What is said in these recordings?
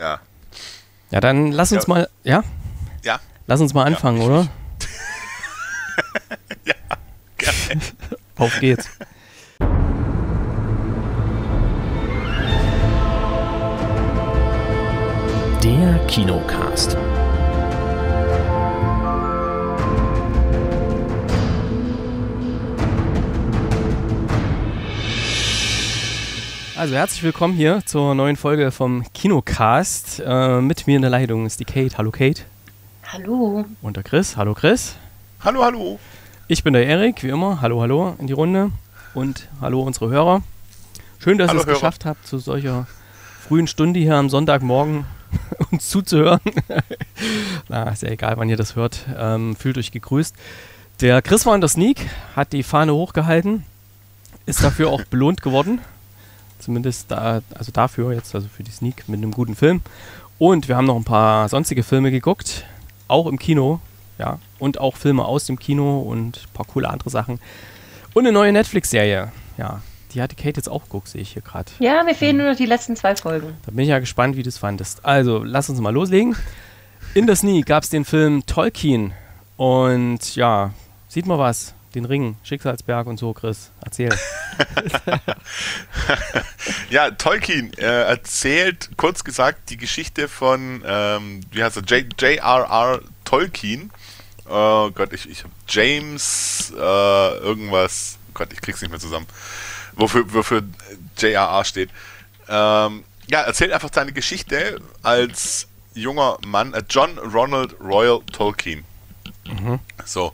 Ja. Ja, dann lass uns Ja. mal, ja? Ja. Lass uns mal anfangen, ich- oder? Ja, gerne. Auf geht's. Der Kinocast. Also herzlich willkommen hier zur neuen Folge vom Kinocast. Äh, mit mir in der Leitung ist die Kate. Hallo Kate. Hallo. Und der Chris. Hallo Chris. Hallo, hallo. Ich bin der Erik, wie immer. Hallo, hallo in die Runde. Und hallo unsere Hörer. Schön, dass ihr es Hörer. geschafft habt, zu solcher frühen Stunde hier am Sonntagmorgen uns zuzuhören. Na, ist ja egal, wann ihr das hört. Ähm, fühlt euch gegrüßt. Der Chris war in der Sneak, hat die Fahne hochgehalten, ist dafür auch belohnt geworden. Zumindest da, also dafür jetzt, also für die Sneak mit einem guten Film. Und wir haben noch ein paar sonstige Filme geguckt, auch im Kino, ja. Und auch Filme aus dem Kino und ein paar coole andere Sachen. Und eine neue Netflix-Serie, ja. Die hatte Kate jetzt auch geguckt, sehe ich hier gerade. Ja, mir fehlen nur noch die letzten zwei Folgen. Da bin ich ja gespannt, wie du es fandest. Also, lass uns mal loslegen. In der Sneak gab es den Film Tolkien. Und ja, sieht mal was. Den Ring, Schicksalsberg und so, Chris. Erzähl. Ja, Tolkien äh, erzählt, kurz gesagt, die Geschichte von, ähm, wie heißt er, J.R.R. Tolkien. Oh Gott, ich, ich habe James äh, irgendwas, Gott, ich krieg's nicht mehr zusammen, wofür, wofür J.R.R. steht. Ähm, ja, erzählt einfach seine Geschichte als junger Mann, äh, John Ronald Royal Tolkien. So.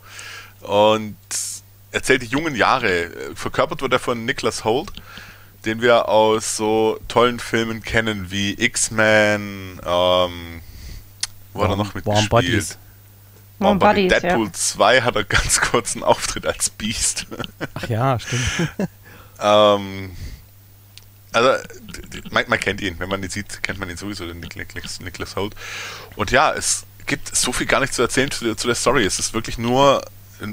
Und erzählt die jungen Jahre. Verkörpert wird er von Nicholas Holt, den wir aus so tollen Filmen kennen wie X-Men, ähm, wo hat er noch Warm mitgespielt? Warm Buddies, ja. Deadpool 2 hat er ganz kurz einen Auftritt als Beast. Ach ja, stimmt. ähm, also, man, man kennt ihn. Wenn man ihn sieht, kennt man ihn sowieso, den Nic- Nicholas, Nicholas Holt. Und ja, es gibt so viel gar nicht zu erzählen zu, der- zu der Story. Es ist wirklich nur,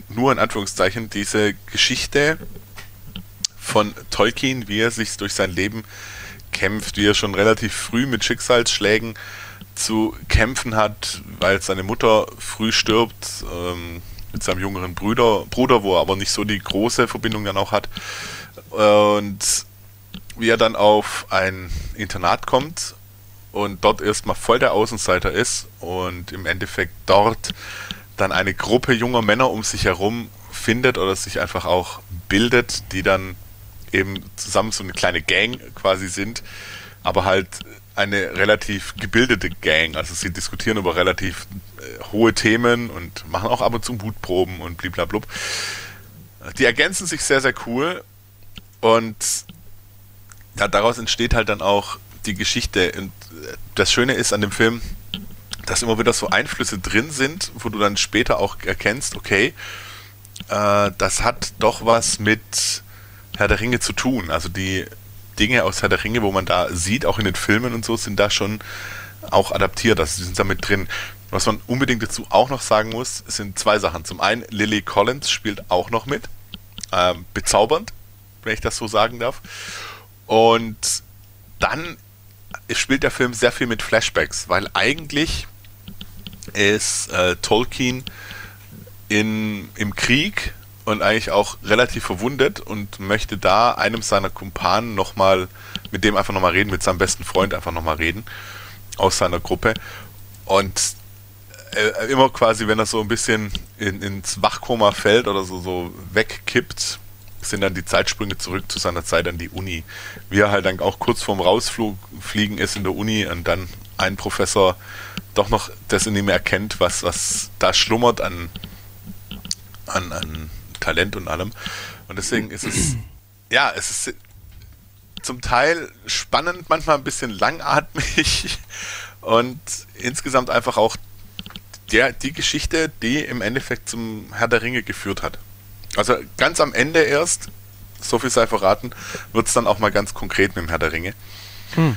nur in Anführungszeichen diese Geschichte von Tolkien, wie er sich durch sein Leben kämpft, wie er schon relativ früh mit Schicksalsschlägen zu kämpfen hat, weil seine Mutter früh stirbt, ähm, mit seinem jüngeren Bruder, Bruder, wo er aber nicht so die große Verbindung dann auch hat. Und wie er dann auf ein Internat kommt und dort erstmal voll der Außenseiter ist und im Endeffekt dort dann eine Gruppe junger Männer um sich herum findet oder sich einfach auch bildet, die dann eben zusammen so eine kleine Gang quasi sind, aber halt eine relativ gebildete Gang. Also sie diskutieren über relativ äh, hohe Themen und machen auch ab und zu Mutproben und bliblablub. Die ergänzen sich sehr, sehr cool und ja, daraus entsteht halt dann auch die Geschichte. Und äh, das Schöne ist an dem Film, dass immer wieder so Einflüsse drin sind, wo du dann später auch erkennst, okay, äh, das hat doch was mit Herr der Ringe zu tun. Also die Dinge aus Herr der Ringe, wo man da sieht, auch in den Filmen und so, sind da schon auch adaptiert. Also die sind da mit drin. Was man unbedingt dazu auch noch sagen muss, sind zwei Sachen. Zum einen, Lily Collins spielt auch noch mit. Ähm, bezaubernd, wenn ich das so sagen darf. Und dann spielt der Film sehr viel mit Flashbacks, weil eigentlich ist äh, Tolkien in, im Krieg und eigentlich auch relativ verwundet und möchte da einem seiner Kumpanen nochmal, mit dem einfach nochmal reden, mit seinem besten Freund einfach nochmal reden, aus seiner Gruppe. Und äh, immer quasi, wenn er so ein bisschen in, ins Wachkoma fällt oder so, so wegkippt, sind dann die Zeitsprünge zurück zu seiner Zeit an die Uni. Wie er halt dann auch kurz vorm Rausfliegen ist in der Uni und dann ein Professor doch noch das in ihm erkennt, was, was da schlummert an, an, an Talent und allem. Und deswegen ist es, ja, es ist zum Teil spannend, manchmal ein bisschen langatmig und insgesamt einfach auch der, die Geschichte, die im Endeffekt zum Herr der Ringe geführt hat. Also ganz am Ende erst, so viel sei verraten, wird es dann auch mal ganz konkret mit dem Herr der Ringe. Dav-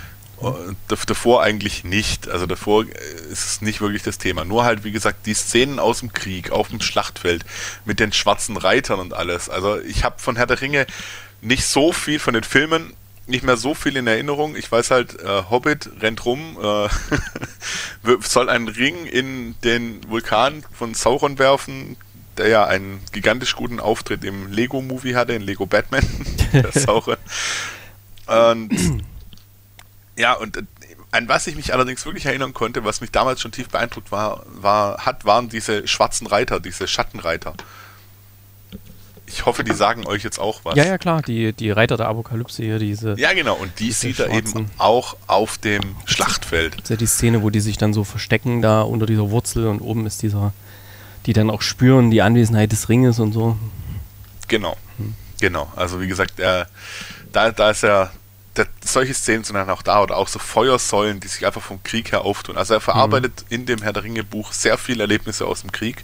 davor eigentlich nicht. Also davor äh, ist es nicht wirklich das Thema. Nur halt, wie gesagt, die Szenen aus dem Krieg, auf dem Schlachtfeld, mit den schwarzen Reitern und alles. Also ich habe von Herr der Ringe nicht so viel von den Filmen nicht mehr so viel in Erinnerung. Ich weiß halt, äh, Hobbit rennt rum, äh, soll einen Ring in den Vulkan von Sauron werfen, der ja einen gigantisch guten Auftritt im Lego-Movie hatte, in Lego Batman, der Sauron. Und ja, und äh, an was ich mich allerdings wirklich erinnern konnte, was mich damals schon tief beeindruckt war, war hat, waren diese schwarzen Reiter, diese Schattenreiter. Ich hoffe, die sagen euch jetzt auch was. Ja, ja, klar, die, die Reiter der Apokalypse hier, diese. Ja, genau, und die sieht er eben auch auf dem Schlachtfeld. Das ist ja die Szene, wo die sich dann so verstecken da unter dieser Wurzel und oben ist dieser, die dann auch spüren die Anwesenheit des Ringes und so. Genau, hm. genau. Also wie gesagt, äh, da, da ist er der, solche Szenen sind dann auch da oder auch so Feuersäulen, die sich einfach vom Krieg her auftun. Also er verarbeitet mhm. in dem Herr der Ringe Buch sehr viele Erlebnisse aus dem Krieg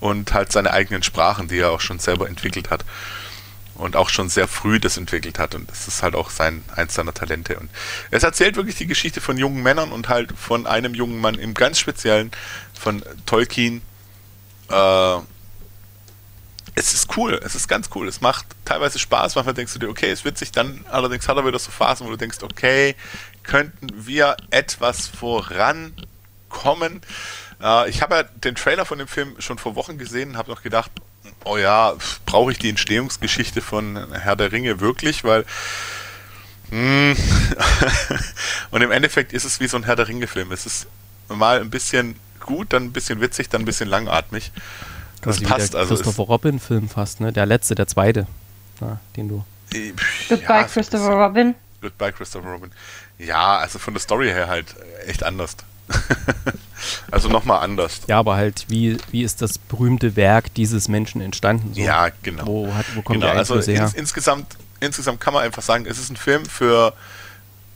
und halt seine eigenen Sprachen, die er auch schon selber entwickelt hat und auch schon sehr früh das entwickelt hat und das ist halt auch sein eins seiner Talente und es erzählt wirklich die Geschichte von jungen Männern und halt von einem jungen Mann im ganz speziellen von Tolkien äh, es ist cool, es ist ganz cool. Es macht teilweise Spaß, manchmal denkst du dir, okay, es wird sich dann, allerdings hat er wieder so Phasen, wo du denkst, okay, könnten wir etwas vorankommen. Äh, ich habe ja den Trailer von dem Film schon vor Wochen gesehen, habe noch gedacht, oh ja, brauche ich die Entstehungsgeschichte von Herr der Ringe wirklich, weil hm, und im Endeffekt ist es wie so ein Herr der Ringe-Film. Es ist mal ein bisschen gut, dann ein bisschen witzig, dann ein bisschen langatmig. Das passt. Der also Christopher Robin-Film fast, ne? Der letzte, der zweite, ja, den du. Goodbye, ja, Christopher Robin. Goodbye, Christopher Robin. Ja, also von der Story her halt echt anders. also nochmal anders. Ja, aber halt, wie, wie ist das berühmte Werk dieses Menschen entstanden? So? Ja, genau. Wo, hat, wo kommt genau, der also her? Ins, insgesamt, insgesamt kann man einfach sagen, es ist ein Film für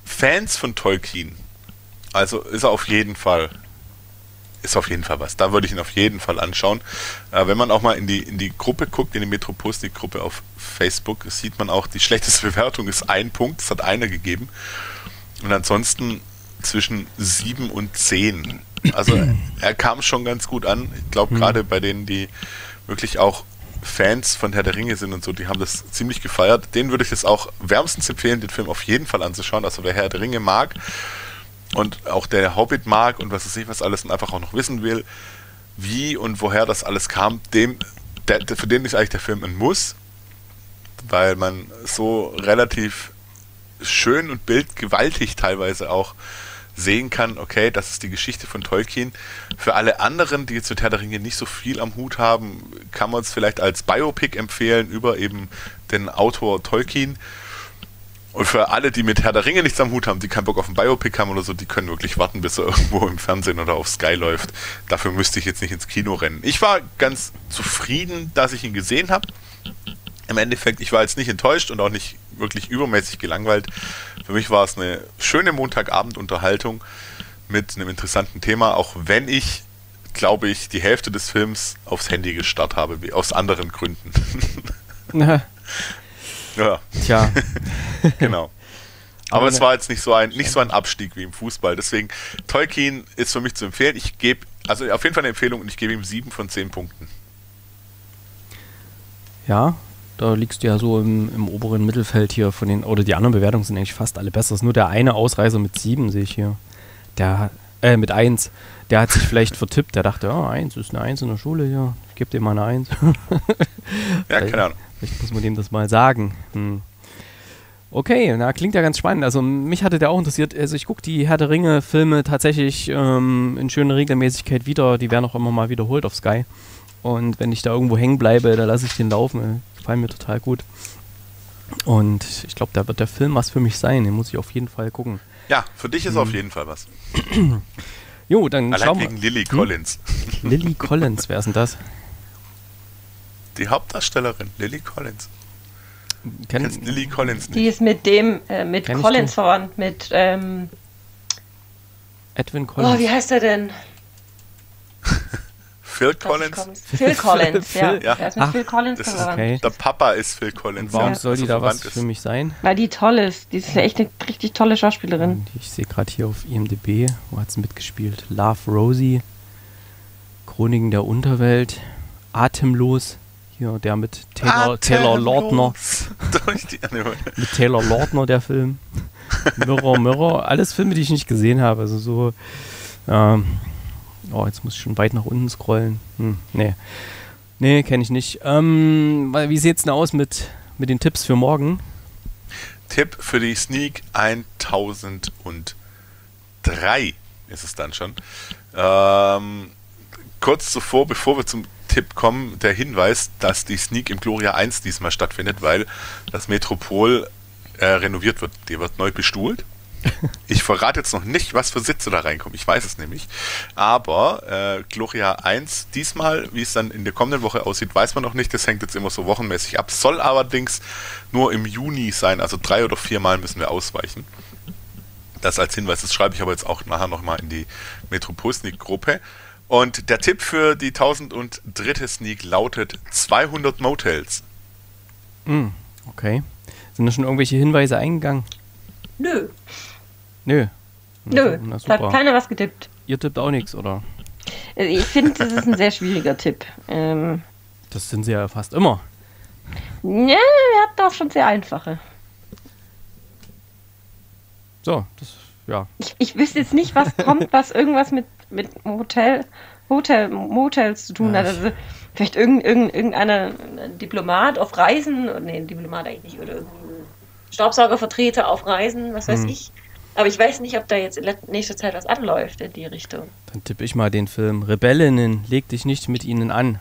Fans von Tolkien. Also ist er auf jeden Fall ist auf jeden Fall was. Da würde ich ihn auf jeden Fall anschauen. Äh, wenn man auch mal in die, in die Gruppe guckt, in die Metropostik-Gruppe auf Facebook, sieht man auch, die schlechteste Bewertung ist ein Punkt, es hat einer gegeben. Und ansonsten zwischen sieben und zehn. Also er kam schon ganz gut an. Ich glaube, mhm. gerade bei denen, die wirklich auch Fans von Herr der Ringe sind und so, die haben das ziemlich gefeiert. Denen würde ich es auch wärmstens empfehlen, den Film auf jeden Fall anzuschauen. Also wer Herr der Ringe mag, und auch der Hobbit mag und was weiß ich was alles und einfach auch noch wissen will, wie und woher das alles kam, dem, der, für den ist eigentlich der Film ein Muss, weil man so relativ schön und bildgewaltig teilweise auch sehen kann, okay, das ist die Geschichte von Tolkien. Für alle anderen, die jetzt mit Herr der Ringe nicht so viel am Hut haben, kann man es vielleicht als Biopic empfehlen über eben den Autor Tolkien. Und für alle, die mit Herr der Ringe nichts am Hut haben, die keinen Bock auf ein Biopic haben oder so, die können wirklich warten, bis er irgendwo im Fernsehen oder auf Sky läuft. Dafür müsste ich jetzt nicht ins Kino rennen. Ich war ganz zufrieden, dass ich ihn gesehen habe. Im Endeffekt, ich war jetzt nicht enttäuscht und auch nicht wirklich übermäßig gelangweilt. Für mich war es eine schöne Montagabendunterhaltung mit einem interessanten Thema, auch wenn ich, glaube ich, die Hälfte des Films aufs Handy gestarrt habe, wie aus anderen Gründen. Ja. Tja. genau. Aber es war jetzt nicht so ein nicht so ein Abstieg wie im Fußball. Deswegen Tolkien ist für mich zu empfehlen. Ich gebe also auf jeden Fall eine Empfehlung und ich gebe ihm sieben von zehn Punkten. Ja, da liegst du ja so im, im, oberen Mittelfeld hier von den oder die anderen Bewertungen sind eigentlich fast alle besser. Es ist nur der eine Ausreißer mit sieben sehe ich hier. Der äh, mit eins. Der hat sich vielleicht vertippt. Der dachte, oh, eins ist eine Eins in der Schule hier. Ich gebe dir mal eine Eins. ja, keine Ahnung. Vielleicht muss man dem das mal sagen. Hm. Okay, na, klingt ja ganz spannend. Also mich hatte der auch interessiert. Also ich gucke die Herr der Ringe-Filme tatsächlich ähm, in schöner Regelmäßigkeit wieder. Die werden auch immer mal wiederholt auf Sky. Und wenn ich da irgendwo hängen bleibe, da lasse ich den laufen. Die gefallen mir total gut. Und ich glaube, da wird der Film was für mich sein. Den muss ich auf jeden Fall gucken. Ja, für dich ist hm. auf jeden Fall was. jo, dann Allein schauen wir. wegen Lily hm? Collins. Hm? Lily Collins, wer ist denn das? Die Hauptdarstellerin, Lily Collins. Kenn, Kennst Lily Collins nicht? Die ist mit dem, äh, mit Collins verwandt, mit, ähm, Edwin Collins. Oh, wie heißt er denn? Phil Collins? Phil Collins, Phil, ja. ja. Der ist mit Ach, Phil Collins verwandt. Okay. Der Papa ist Phil Collins. Und warum ja. soll die da was ist. für mich sein? Weil die toll ist. Die ist ja echt eine richtig tolle Schauspielerin. Ich sehe gerade hier auf IMDb, wo hat sie mitgespielt? Love Rosie, Chroniken der Unterwelt, Atemlos, hier, der mit Taylor, Taylor Lautner. mit Taylor Lautner, der Film. Mirror, Mirror, alles Filme, die ich nicht gesehen habe. Also so, ähm, oh, jetzt muss ich schon weit nach unten scrollen. Hm, nee. Nee, kenne ich nicht. Ähm, wie sieht es denn aus mit, mit den Tipps für morgen? Tipp für die Sneak 1003 ist es dann schon. Ähm, kurz zuvor, bevor wir zum Tipp kommen, der Hinweis, dass die Sneak im Gloria 1 diesmal stattfindet, weil das Metropol äh, renoviert wird. Die wird neu bestuhlt. Ich verrate jetzt noch nicht, was für Sitze da reinkommen. Ich weiß es nämlich. Aber äh, Gloria 1, diesmal, wie es dann in der kommenden Woche aussieht, weiß man noch nicht. Das hängt jetzt immer so wochenmäßig ab. Soll allerdings nur im Juni sein. Also drei oder vier Mal müssen wir ausweichen. Das als Hinweis, das schreibe ich aber jetzt auch nachher nochmal in die Metropol-Sneak-Gruppe. Und der Tipp für die 1003. Sneak lautet 200 Motels. Mm, okay. Sind da schon irgendwelche Hinweise eingegangen? Nö. Nö. Nö, na, na hat keiner was getippt. Ihr tippt auch nichts, oder? Also ich finde, das ist ein sehr schwieriger Tipp. Ähm, das sind sie ja fast immer. Ja, wir hatten auch schon sehr einfache. So, das, ja. Ich, ich wüsste jetzt nicht, was kommt, was irgendwas mit, mit Hotel, Hotel, Motels zu tun hat. Also, vielleicht irgendein, irgendein, irgendeiner Diplomat auf Reisen, nee, Diplomat eigentlich nicht, oder irgendein Staubsaugervertreter auf Reisen, was weiß hm. ich. Aber ich weiß nicht, ob da jetzt in nächster Zeit was anläuft in die Richtung. Dann tippe ich mal den Film Rebellinnen, leg dich nicht mit ihnen an.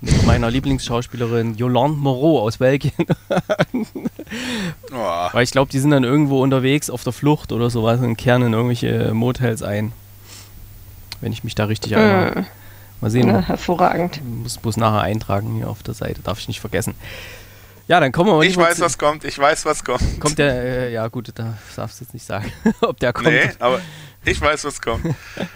Mit meiner Lieblingsschauspielerin Yolande Moreau aus Belgien. oh. Weil ich glaube, die sind dann irgendwo unterwegs auf der Flucht oder sowas und kehren in irgendwelche Motels ein. Wenn ich mich da richtig erinnere. Hm. Mal sehen. Na, hervorragend. Muss, muss nachher eintragen hier auf der Seite, darf ich nicht vergessen. Ja, dann kommen wir mal. Ich weiß, was kommt. Ich weiß, was kommt. Kommt der, äh, ja gut, da darfst du jetzt nicht sagen, ob der kommt. Nee, aber ich weiß, was kommt.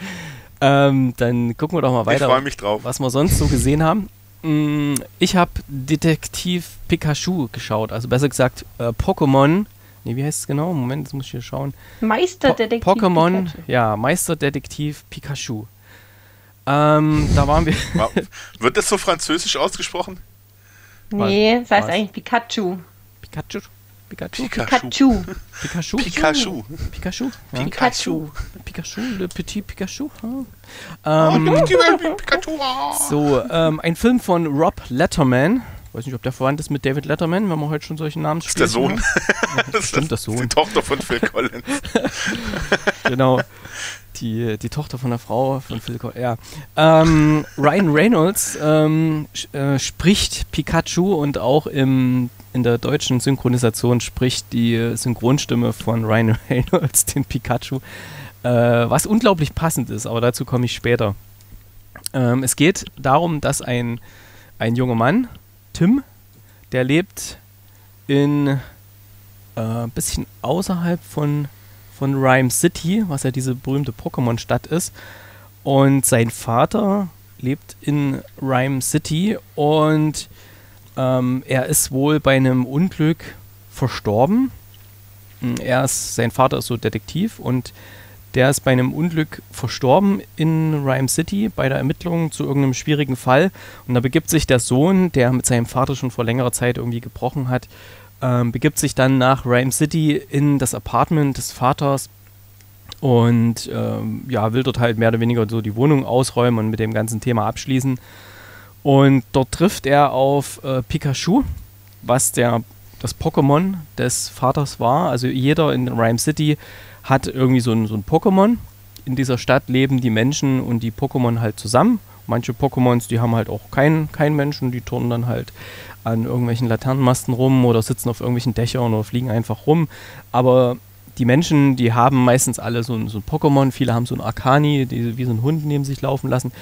ähm, dann gucken wir doch mal weiter. Ich freue mich drauf. Was wir sonst so gesehen haben. Mm, ich habe Detektiv Pikachu geschaut, also besser gesagt äh, Pokémon. Nee, wie heißt es genau? Moment, jetzt muss ich hier schauen. Meisterdetektiv. Po Pokémon, Pikachu. ja, Meisterdetektiv Pikachu. Ähm, da waren wir. Wird das so französisch ausgesprochen? Nee, das heißt was? eigentlich Pikachu. Pikachu? Pikachu? Pikachu. Pikachu. Pikachu. Pikachu. Ja. Pikachu. Pikachu, le petit Pikachu. Ähm, oh, Pikachu. So, ähm, ein Film von Rob Letterman. Weiß nicht, ob der verwandt ist mit David Letterman, wenn man heute schon solche Namen spricht. Ist der Sohn. Ja, das stimmt, das Sohn. Die Tochter von Phil Collins. genau die, die Tochter von der Frau von Phil Collins. Ja. Ähm, Ryan Reynolds ähm, äh, spricht Pikachu und auch im, in der deutschen Synchronisation spricht die Synchronstimme von Ryan Reynolds den Pikachu, äh, was unglaublich passend ist, aber dazu komme ich später. Ähm, es geht darum, dass ein, ein junger Mann, Tim, der lebt in ein äh, bisschen außerhalb von von Rhyme City, was ja diese berühmte Pokémon-Stadt ist. Und sein Vater lebt in Rhyme City und ähm, er ist wohl bei einem Unglück verstorben. Hm, er ist, sein Vater ist so Detektiv und der ist bei einem Unglück verstorben in Rhyme City bei der Ermittlung zu irgendeinem schwierigen Fall. Und da begibt sich der Sohn, der mit seinem Vater schon vor längerer Zeit irgendwie gebrochen hat, ähm, begibt sich dann nach Rhyme City in das Apartment des Vaters und ähm, ja, will dort halt mehr oder weniger so die Wohnung ausräumen und mit dem ganzen Thema abschließen. Und dort trifft er auf äh, Pikachu, was der, das Pokémon des Vaters war. Also jeder in Rhyme City hat irgendwie so ein, so ein Pokémon. In dieser Stadt leben die Menschen und die Pokémon halt zusammen. Manche Pokémons, die haben halt auch keinen kein Menschen, die turnen dann halt an irgendwelchen Laternenmasten rum oder sitzen auf irgendwelchen Dächern oder fliegen einfach rum. Aber die Menschen, die haben meistens alle so ein, so ein Pokémon, viele haben so ein Arcani, die wie so ein Hund neben sich laufen lassen.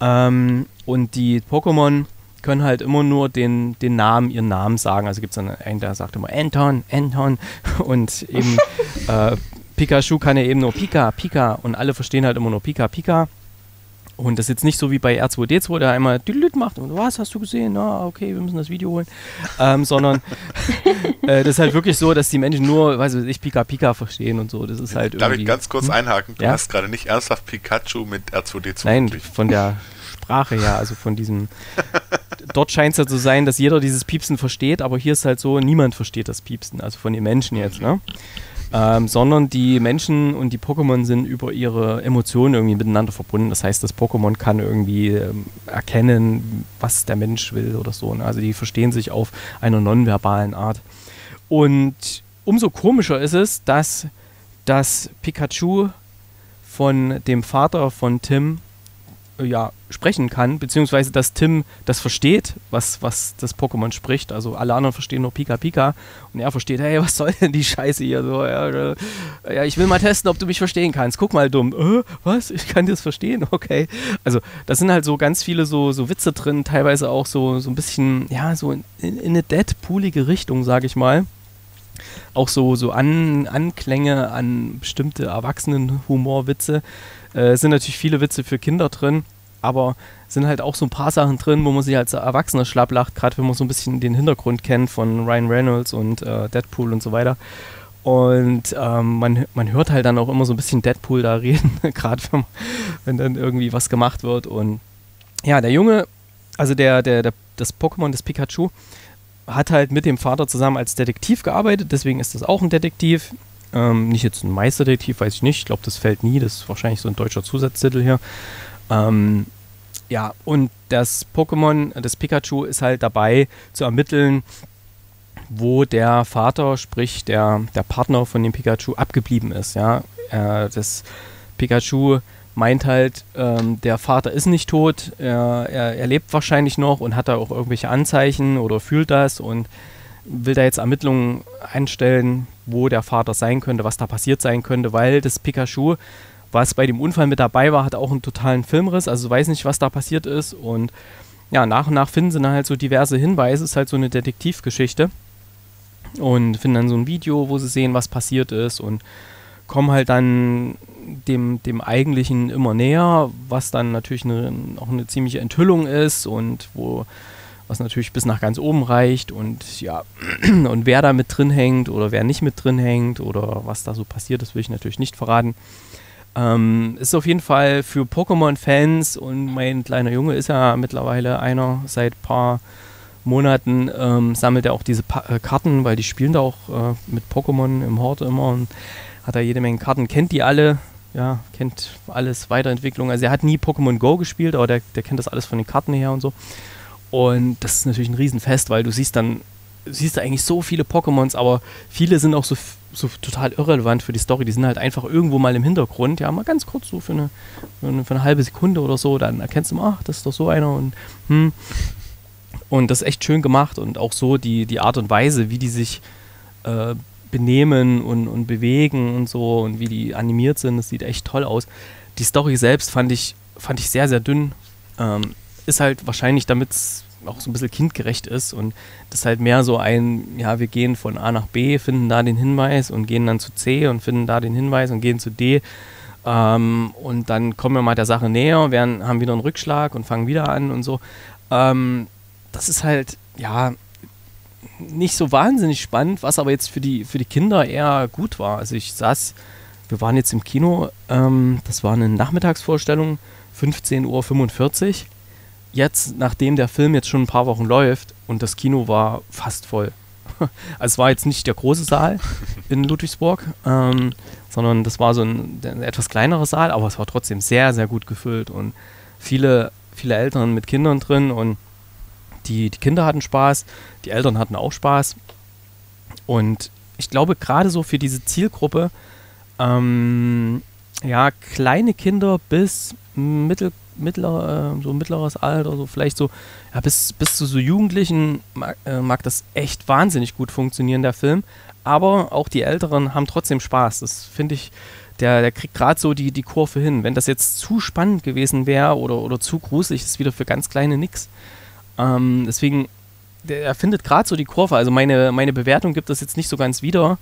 Ähm, und die Pokémon können halt immer nur den, den Namen, ihren Namen sagen. Also gibt es dann einen, der sagt immer Anton, Anton und eben äh, Pikachu kann ja eben nur Pika, Pika und alle verstehen halt immer nur Pika, Pika. Und das ist jetzt nicht so wie bei R2D2, der einmal Düdelüt macht und was hast du gesehen? Na, okay, wir müssen das Video holen. Ähm, sondern äh, das ist halt wirklich so, dass die Menschen nur, weiß ich, Pika Pika verstehen und so. Das ist halt Darf ich ganz kurz hm? einhaken? Du ja? hast gerade nicht ernsthaft Pikachu mit R2D2 Nein, von der Sprache her, also von diesem dort scheint es ja zu sein, dass jeder dieses Piepsen versteht, aber hier ist halt so, niemand versteht das Piepsen, also von den Menschen jetzt, ne? Ähm, sondern die Menschen und die Pokémon sind über ihre Emotionen irgendwie miteinander verbunden. Das heißt, das Pokémon kann irgendwie ähm, erkennen, was der Mensch will oder so. Ne? Also die verstehen sich auf einer nonverbalen Art. Und umso komischer ist es, dass das Pikachu von dem Vater von Tim ja, sprechen kann, beziehungsweise dass Tim das versteht, was, was das Pokémon spricht. Also alle anderen verstehen nur Pika Pika und er versteht, hey, was soll denn die Scheiße hier so? Ja, äh, ja ich will mal testen, ob du mich verstehen kannst. Guck mal dumm. Äh, was? Ich kann das verstehen? Okay. Also da sind halt so ganz viele so, so Witze drin, teilweise auch so, so ein bisschen, ja, so in, in eine Deadpoolige Richtung, sag ich mal auch so, so an, Anklänge an bestimmte Erwachsenen-Humorwitze. Äh, sind natürlich viele Witze für Kinder drin, aber sind halt auch so ein paar Sachen drin, wo man sich als Erwachsener schlapp lacht, gerade wenn man so ein bisschen den Hintergrund kennt von Ryan Reynolds und äh, Deadpool und so weiter. Und ähm, man, man hört halt dann auch immer so ein bisschen Deadpool da reden, gerade wenn, wenn dann irgendwie was gemacht wird. Und ja, der Junge, also der, der, der das Pokémon, das Pikachu, hat halt mit dem Vater zusammen als Detektiv gearbeitet, deswegen ist das auch ein Detektiv. Ähm, nicht jetzt ein Meisterdetektiv, weiß ich nicht. Ich glaube, das fällt nie. Das ist wahrscheinlich so ein deutscher Zusatztitel hier. Ähm, ja, und das Pokémon, das Pikachu, ist halt dabei zu ermitteln, wo der Vater, sprich der, der Partner von dem Pikachu, abgeblieben ist. Ja, äh, das Pikachu meint halt, ähm, der Vater ist nicht tot, er, er, er, lebt wahrscheinlich noch und hat da auch irgendwelche Anzeichen oder fühlt das und will da jetzt Ermittlungen einstellen, wo der Vater sein könnte, was da passiert sein könnte, weil das Pikachu, was bei dem Unfall mit dabei war, hat auch einen totalen Filmriss, also weiß nicht, was da passiert ist. Und ja, nach und nach finden sie dann halt so diverse Hinweise, ist halt so eine Detektivgeschichte. Und finden dann so ein Video, wo sie sehen, was passiert ist. Und kommen halt dann dem, dem Eigentlichen immer näher, was dann natürlich eine, auch eine ziemliche Enthüllung ist und wo was natürlich bis nach ganz oben reicht und ja, und wer da mit drin hängt oder wer nicht mit drin hängt oder was da so passiert, das will ich natürlich nicht verraten. Ähm, ist auf jeden Fall für Pokémon-Fans und mein kleiner Junge ist ja mittlerweile einer seit paar Monaten, ähm, sammelt er auch diese pa äh, Karten, weil die spielen da auch äh, mit Pokémon im Hort immer und hat er jede Menge Karten, kennt die alle, ja, kennt alles, Weiterentwicklung. Also er hat nie Pokémon Go gespielt, aber der, der kennt das alles von den Karten her und so. Und das ist natürlich ein Riesenfest, weil du siehst dann, siehst du eigentlich so viele Pokémons, aber viele sind auch so, so total irrelevant für die Story. Die sind halt einfach irgendwo mal im Hintergrund, ja, mal ganz kurz so für eine, für eine, für eine halbe Sekunde oder so, dann erkennst du mal, ach, das ist doch so einer und hm. Und das ist echt schön gemacht und auch so die, die Art und Weise, wie die sich äh, benehmen und, und bewegen und so und wie die animiert sind, das sieht echt toll aus. Die Story selbst fand ich, fand ich sehr, sehr dünn. Ähm, ist halt wahrscheinlich, damit es auch so ein bisschen kindgerecht ist und das ist halt mehr so ein, ja, wir gehen von A nach B, finden da den Hinweis und gehen dann zu C und finden da den Hinweis und gehen zu D. Ähm, und dann kommen wir mal der Sache näher, werden, haben wieder einen Rückschlag und fangen wieder an und so. Ähm, das ist halt, ja, nicht so wahnsinnig spannend, was aber jetzt für die, für die Kinder eher gut war. Also ich saß, wir waren jetzt im Kino, ähm, das war eine Nachmittagsvorstellung, 15.45 Uhr. Jetzt, nachdem der Film jetzt schon ein paar Wochen läuft und das Kino war fast voll. Also es war jetzt nicht der große Saal in Ludwigsburg, ähm, sondern das war so ein, ein etwas kleinerer Saal, aber es war trotzdem sehr, sehr gut gefüllt und viele, viele Eltern mit Kindern drin und die, die Kinder hatten Spaß, die Eltern hatten auch Spaß. Und ich glaube, gerade so für diese Zielgruppe, ähm, ja, kleine Kinder bis mittel, mittler, äh, so mittleres Alter, so vielleicht so, ja, bis, bis zu so Jugendlichen mag, äh, mag das echt wahnsinnig gut funktionieren, der Film. Aber auch die Älteren haben trotzdem Spaß. Das finde ich, der, der kriegt gerade so die, die Kurve hin. Wenn das jetzt zu spannend gewesen wäre oder, oder zu gruselig, ist wieder für ganz kleine nix. Ähm, deswegen, der, er findet gerade so die Kurve. Also meine, meine Bewertung gibt das jetzt nicht so ganz wieder,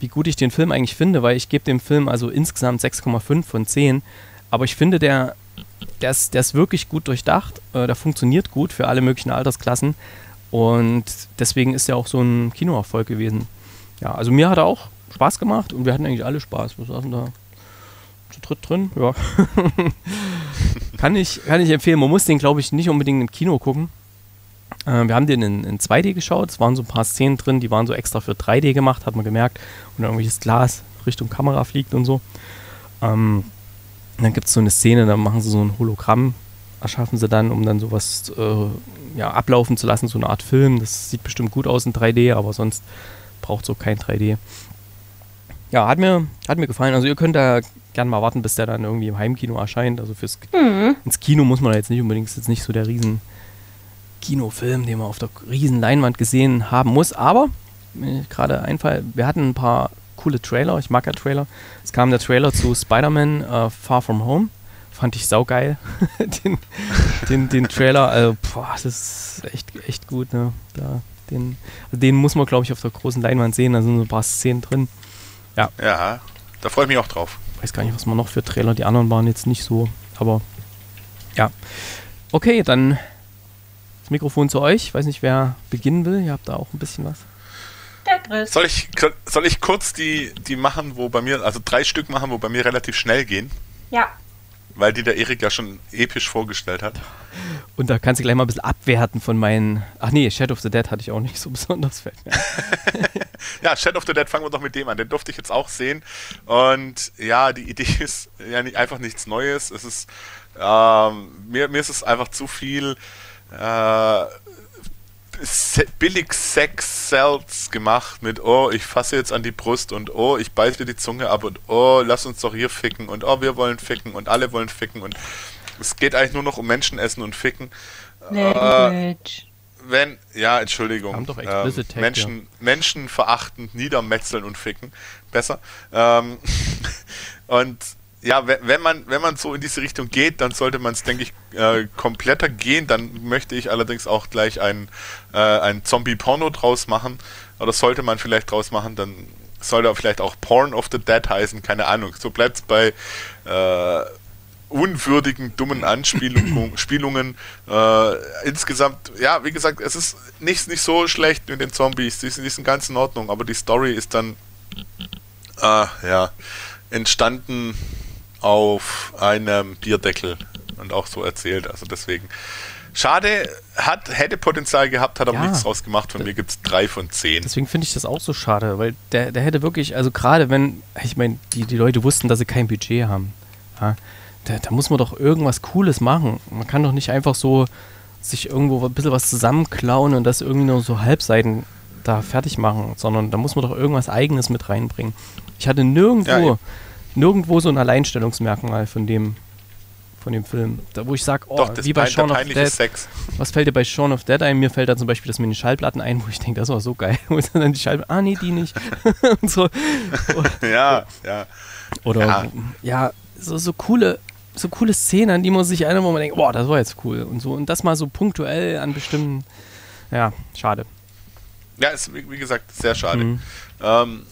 wie gut ich den Film eigentlich finde, weil ich gebe dem Film also insgesamt 6,5 von 10. Aber ich finde, der, der, ist, der ist wirklich gut durchdacht. Äh, der funktioniert gut für alle möglichen Altersklassen. Und deswegen ist er auch so ein Kinoerfolg gewesen. Ja, also mir hat er auch Spaß gemacht und wir hatten eigentlich alle Spaß. Wir saßen da zu dritt drin. Ja. kann, ich, kann ich empfehlen. Man muss den, glaube ich, nicht unbedingt im Kino gucken. Äh, wir haben den in, in 2D geschaut. Es waren so ein paar Szenen drin, die waren so extra für 3D gemacht, hat man gemerkt. Und irgendwelches Glas Richtung Kamera fliegt und so. Ähm, dann gibt es so eine Szene, da machen sie so ein Hologramm, erschaffen sie dann, um dann sowas äh, ja, ablaufen zu lassen, so eine Art Film. Das sieht bestimmt gut aus in 3D, aber sonst braucht es auch kein 3D. Ja, hat mir, hat mir gefallen. Also ihr könnt da gerne mal warten, bis der dann irgendwie im Heimkino erscheint. Also fürs Mhm. ins Kino muss man da jetzt nicht unbedingt, ist jetzt nicht so der riesen Kinofilm, den man auf der riesen Leinwand gesehen haben muss. Aber, mir gerade Einfall, wir hatten ein paar coole Trailer. Ich mag ja Trailer. Es kam der Trailer zu Spider-Man äh, Far From Home. Fand ich saugeil. den, den, den Trailer, also, boah, das ist echt, echt gut. Ne? Da, den, also den muss man, glaube ich, auf der großen Leinwand sehen. Da sind so ein paar Szenen drin. Ja, da freue ich mich auch drauf. weiß gar nicht, was man noch für Trailer. Die anderen waren jetzt nicht so, aber ja. Okay, dann das Mikrofon zu euch. Ich weiß nicht, wer beginnen will. Ihr habt da auch ein bisschen was. Der Chris. Soll ich, soll ich kurz die, die machen, wo bei mir, also drei Stück machen, wo bei mir relativ schnell gehen? Ja. Weil die der Erik ja schon episch vorgestellt hat. Und da kannst du gleich mal ein bisschen abwerten von meinen. Ach nee, Shadow of the Dead hatte ich auch nicht so besonders ein. Ja, Shadow of the Dead, fangen wir doch mit dem an. Den durfte ich jetzt auch sehen. Und ja, die Idee ist ja nicht, einfach nichts Neues. Es ist, ähm, mir, mir ist es einfach zu viel äh, billig Sex Cells gemacht mit, oh, ich fasse jetzt an die Brust und oh, ich beiße dir die Zunge ab und oh, lass uns doch hier ficken und oh, wir wollen ficken und alle wollen ficken und es geht eigentlich nur noch um Menschenessen und Ficken. Language. Wenn, ja, Entschuldigung. Haben doch ähm, Menschen, Menschen verachtend, niedermetzeln und ficken. Besser. Ähm, und ja, wenn, man, wenn man so in diese Richtung geht, dann sollte man es, denke ich, äh, kompletter gehen. Dann möchte ich allerdings auch gleich ein, äh, ein Zombie-Porno draus machen. Oder sollte man vielleicht draus machen, dann sollte er vielleicht auch Porn of the Dead heißen, keine Ahnung. So bleibt es bei äh, unwürdigen, dummen Anspielungen. Spielungen. Äh, insgesamt, ja, wie gesagt, es ist nicht, nicht so schlecht mit den Zombies. Die sind, die sind ganz in Ordnung, aber die Story ist dann äh, ja, entstanden auf einem Bierdeckel und auch so erzählt. Also deswegen. Schade, hat, hätte Potenzial gehabt, hat aber Ja. nichts draus gemacht. Von mir gibt es drei von zehn. Deswegen finde ich das auch so schade, weil der, der hätte wirklich, also gerade wenn, ich meine, die, die Leute wussten, dass sie kein Budget haben. Ja, da, da muss man doch irgendwas Cooles machen. Man kann doch nicht einfach so sich irgendwo ein bisschen was zusammenklauen und das irgendwie nur so Halbseiten da fertig machen, sondern da muss man doch irgendwas Eigenes mit reinbringen. Ich hatte nirgendwo, Ja. Nirgendwo so ein Alleinstellungsmerkmal von dem, von dem Film. Da, wo ich sage, oh, Doch, das wie bei pein- Shaun of Dead, Sex. was fällt dir bei Shaun of Dead ein? Mir fällt da zum Beispiel das mit den Schallplatten ein, wo ich denke, das war so geil. Wo dann die Schallplatten, ah nee, die nicht. und so. Ja, ja. Oder Ja. ja, so, so coole, so coole Szenen, an die man sich erinnert, wo man denkt, boah, das war jetzt cool. Und so. Und das mal so punktuell an bestimmten. Ja, schade. Ja, ist wie, wie gesagt sehr schade. Mhm. Ähm,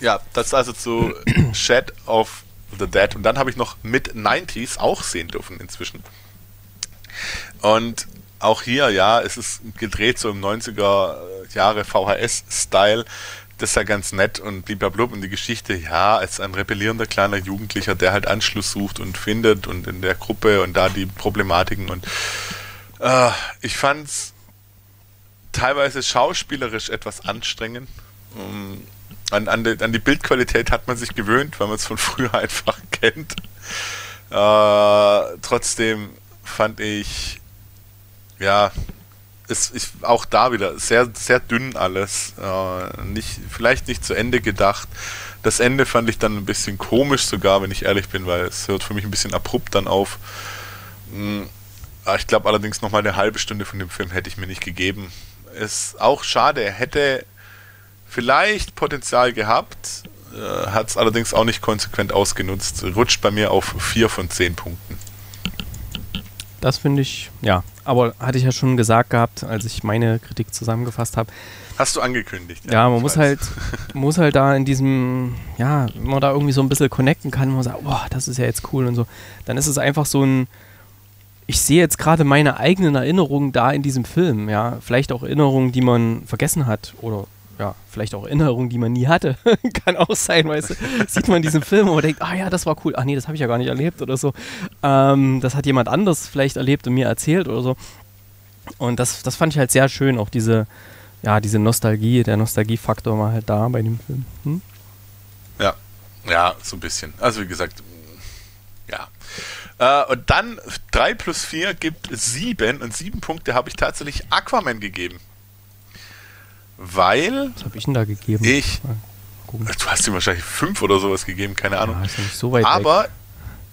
ja, das also zu Shed of the Dead. Und dann habe ich noch mit 90s auch sehen dürfen inzwischen. Und auch hier, ja, es ist gedreht so im 90er Jahre VHS-Style. Das ist ja ganz nett und blablabla. Und die Geschichte, ja, als ein rebellierender kleiner Jugendlicher, der halt Anschluss sucht und findet und in der Gruppe und da die Problematiken und äh, ich fand's teilweise schauspielerisch etwas anstrengend. Um, an, an, die, an die Bildqualität hat man sich gewöhnt, weil man es von früher einfach kennt. Äh, trotzdem fand ich, ja, es ist auch da wieder sehr, sehr dünn alles. Äh, nicht, vielleicht nicht zu Ende gedacht. Das Ende fand ich dann ein bisschen komisch sogar, wenn ich ehrlich bin, weil es hört für mich ein bisschen abrupt dann auf. Mm, Ah, Ich glaube allerdings noch mal eine halbe Stunde von dem Film hätte ich mir nicht gegeben. Ist auch schade. Er hätte vielleicht Potenzial gehabt, äh, hat es allerdings auch nicht konsequent ausgenutzt. Rutscht bei mir auf vier von zehn Punkten. Das finde ich, ja. Aber hatte ich ja schon gesagt gehabt, als ich meine Kritik zusammengefasst habe. Hast du angekündigt? Ja, man ich muss weiß. halt, muss halt da in diesem, ja, wenn man da irgendwie so ein bisschen connecten kann, wo man sagt, boah, das ist ja jetzt cool und so, dann ist es einfach so ein, ich sehe jetzt gerade meine eigenen Erinnerungen da in diesem Film, ja, vielleicht auch Erinnerungen, die man vergessen hat oder ja, vielleicht auch Erinnerungen, die man nie hatte, kann auch sein, weißt du, sieht man diesen Film und denkt, ah ja, das war cool, ach nee, das habe ich ja gar nicht erlebt oder so, ähm, das hat jemand anders vielleicht erlebt und mir erzählt oder so. Und das, das fand ich halt sehr schön, auch diese, ja, diese Nostalgie, der Nostalgiefaktor war halt da bei dem Film. Hm? Ja, ja, so ein bisschen. Also wie gesagt, ja. Äh, und dann 3 plus 4 gibt 7 und 7 Punkte habe ich tatsächlich Aquaman gegeben. Weil. Was habe ich denn da gegeben? Ich. Du hast ihm wahrscheinlich 5 oder sowas gegeben, keine Ahnung. Ja, ist ja nicht so weit Aber.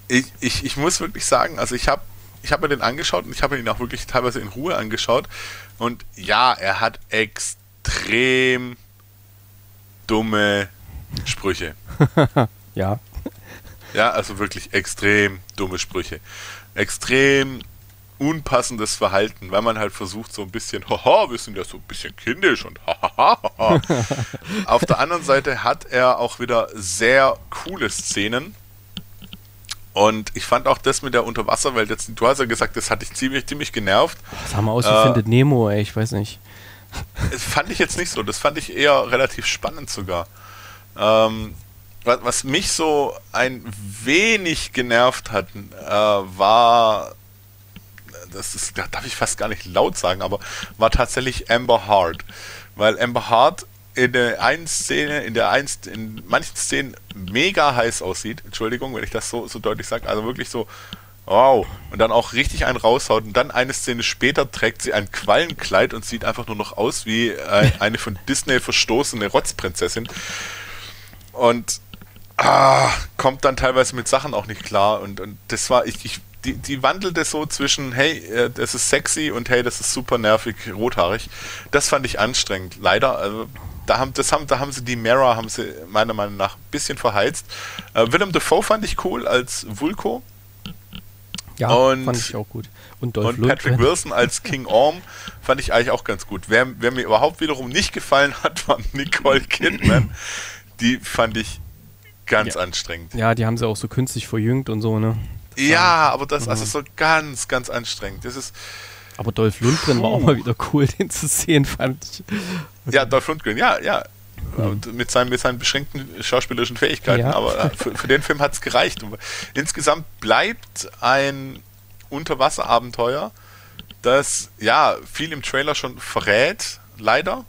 Ich, ich, ich muss wirklich sagen, also ich habe ich hab mir den angeschaut und ich habe ihn auch wirklich teilweise in Ruhe angeschaut. Und ja, er hat extrem dumme Sprüche. ja. Ja, also wirklich extrem dumme Sprüche. Extrem unpassendes Verhalten, weil man halt versucht so ein bisschen, haha, wir sind ja so ein bisschen kindisch und hahaha. Auf der anderen Seite hat er auch wieder sehr coole Szenen. Und ich fand auch das mit der Unterwasserwelt, jetzt, du hast ja gesagt, das hat dich ziemlich, ziemlich genervt. Das haben wir aus, wie äh, findet Nemo, ey, ich weiß nicht. Das fand ich jetzt nicht so, das fand ich eher relativ spannend sogar. Ähm, was, was, mich so ein wenig genervt hat, äh, war, das ist, darf ich fast gar nicht laut sagen, aber war tatsächlich Amber Hart. Weil Amber Hart in der einen Szene, in der einen, in manchen Szenen mega heiß aussieht. Entschuldigung, wenn ich das so, so deutlich sage. Also wirklich so, wow. Und dann auch richtig einen raushaut. Und dann eine Szene später trägt sie ein Quallenkleid und sieht einfach nur noch aus wie äh, eine von Disney verstoßene Rotzprinzessin. Und ah, kommt dann teilweise mit Sachen auch nicht klar. Und, und das war, ich, ich die, die wandelte so zwischen, hey, äh, das ist sexy und hey, das ist super nervig, rothaarig. Das fand ich anstrengend. Leider, also da haben, das haben, da haben sie die Mara, haben sie meiner Meinung nach ein bisschen verheizt. Äh, Willem Dafoe fand ich cool als Vulko. Ja, und, fand ich auch gut. Und, und Patrick Wilson als King Orm fand ich eigentlich auch ganz gut. Wer, wer mir überhaupt wiederum nicht gefallen hat, war Nicole Kidman. die fand ich ganz ja. anstrengend. Ja, die haben sie auch so künstlich verjüngt und so, ne? Ja, aber das also so ganz, ganz anstrengend. Das ist. Aber Dolph Lundgren war auch mal wieder cool, den zu sehen, fand ich. Ja, Dolph Lundgren, ja, ja. Mhm. Mit, seinen, mit seinen beschränkten schauspielerischen Fähigkeiten, ja. aber äh, für, für, den Film hat es gereicht. Und insgesamt bleibt ein Unterwasserabenteuer, das ja viel im Trailer schon verrät, leider,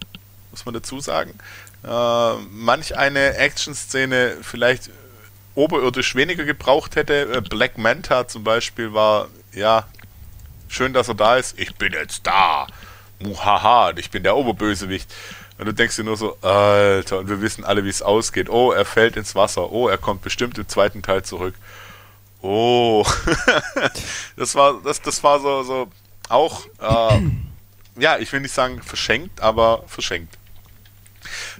muss man dazu sagen. Äh, manch eine Action-Szene vielleicht oberirdisch weniger gebraucht hätte. Äh, Black Manta zum Beispiel war, ja, schön, dass er da ist. Ich bin jetzt da. Muhaha, ich bin der Oberbösewicht. Und du denkst dir nur so, Alter, und wir wissen alle, wie es ausgeht. Oh, er fällt ins Wasser. Oh, er kommt bestimmt im zweiten Teil zurück. Oh. das war, das, das war so, so auch, äh, ja, ich will nicht sagen verschenkt, aber verschenkt.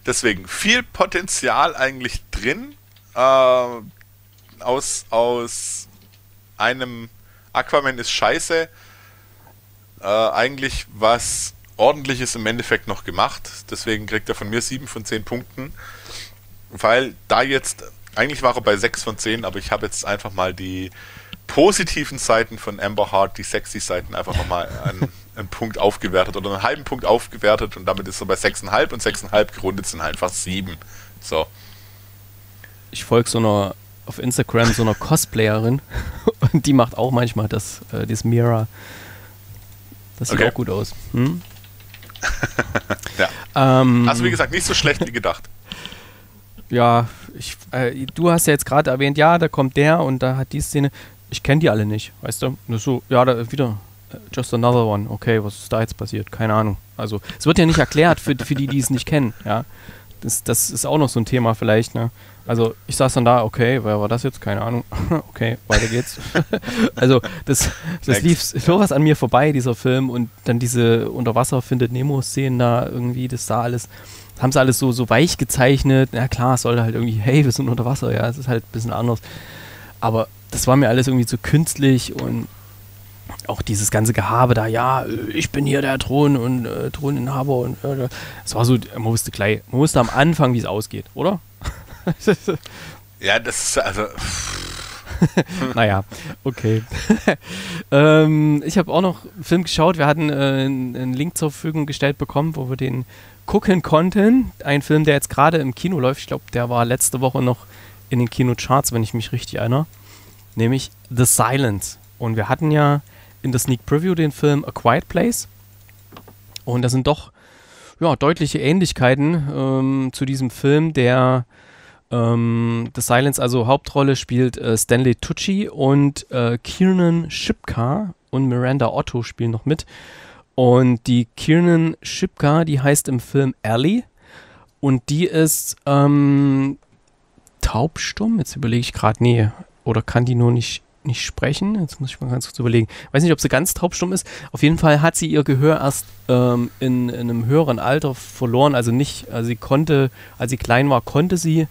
Deswegen viel Potenzial eigentlich drin. Äh, aus, aus einem Aquaman ist scheiße. Äh, eigentlich was ordentliches im Endeffekt noch gemacht. Deswegen kriegt er von mir 7 von 10 Punkten. Weil da jetzt, eigentlich war er bei 6 von 10, aber ich habe jetzt einfach mal die positiven Seiten von Amber Heart, die sexy Seiten, einfach nochmal einen, einen Punkt aufgewertet oder einen halben Punkt aufgewertet und damit ist er bei 6,5 und 6,5 gerundet sind einfach 7. So. Ich folge so einer auf Instagram so einer Cosplayerin und die macht auch manchmal das, äh, das Mirror. Das sieht okay. auch gut aus. Hm? ja. Ähm, also wie gesagt, nicht so schlecht wie gedacht. Ja, ich, äh, du hast ja jetzt gerade erwähnt, ja, da kommt der und da hat die Szene. Ich kenne die alle nicht, weißt du? Nur so, ja, da wieder. Äh, just another one. Okay, was ist da jetzt passiert? Keine Ahnung. Also, es wird ja nicht erklärt für, für die, die es nicht kennen, ja. Das, das ist auch noch so ein Thema vielleicht, ne? Also ich saß dann da, okay, wer war das jetzt? Keine Ahnung. okay, weiter geht's. also das, das lief sowas an mir vorbei, dieser Film. Und dann diese Unterwasser findet Nemo-Szenen da irgendwie, das sah alles, haben sie alles so, so weich gezeichnet. Na klar, es sollte halt irgendwie, hey, wir sind unter Wasser, ja, es ist halt ein bisschen anders. Aber das war mir alles irgendwie zu künstlich und auch dieses ganze Gehabe da, ja, ich bin hier der Thron und äh, Throninhaber und äh, es war so, man wusste gleich, man wusste am Anfang, wie es ausgeht, oder? ja, das ist also. naja, okay. ähm, ich habe auch noch einen Film geschaut. Wir hatten äh, einen Link zur Verfügung gestellt bekommen, wo wir den gucken konnten. Ein Film, der jetzt gerade im Kino läuft. Ich glaube, der war letzte Woche noch in den Kinocharts, wenn ich mich richtig erinnere. Nämlich The Silence. Und wir hatten ja in der Sneak Preview den Film A Quiet Place. Und da sind doch ja, deutliche Ähnlichkeiten ähm, zu diesem Film, der ähm, The Silence, also Hauptrolle spielt äh, Stanley Tucci und äh, Kiernan Shipka und Miranda Otto spielen noch mit. Und die Kiernan Shipka, die heißt im Film Ellie und die ist ähm, taubstumm. Jetzt überlege ich gerade, nee, oder kann die nur nicht nicht sprechen. Jetzt muss ich mal ganz kurz überlegen. Weiß nicht, ob sie ganz taubstumm ist. Auf jeden Fall hat sie ihr Gehör erst ähm, in, in, einem höheren Alter verloren. Also nicht, also sie konnte, als sie klein war, konnte sie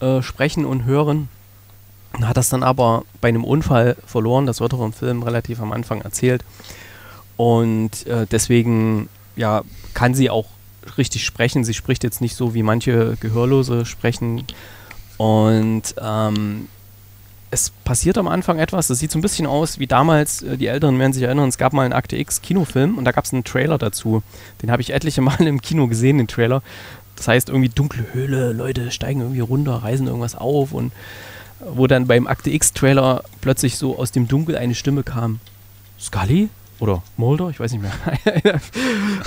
äh, sprechen und hören. Hat das dann aber bei einem Unfall verloren. Das wird auch im Film relativ am Anfang erzählt. Und äh, deswegen ja, kann sie auch richtig sprechen. Sie spricht jetzt nicht so, wie manche Gehörlose sprechen. Und ähm, es passiert am Anfang etwas. Das sieht so ein bisschen aus wie damals, äh, die Älteren werden sich erinnern, es gab mal einen Akte X Kinofilm und da gab es einen Trailer dazu. Den habe ich etliche Male im Kino gesehen, den Trailer. Das heißt irgendwie dunkle Höhle, Leute steigen irgendwie runter, reisen irgendwas auf und wo dann beim Akte X Trailer plötzlich so aus dem Dunkel eine Stimme kam. Scully? Oder Mulder? Ich weiß nicht mehr.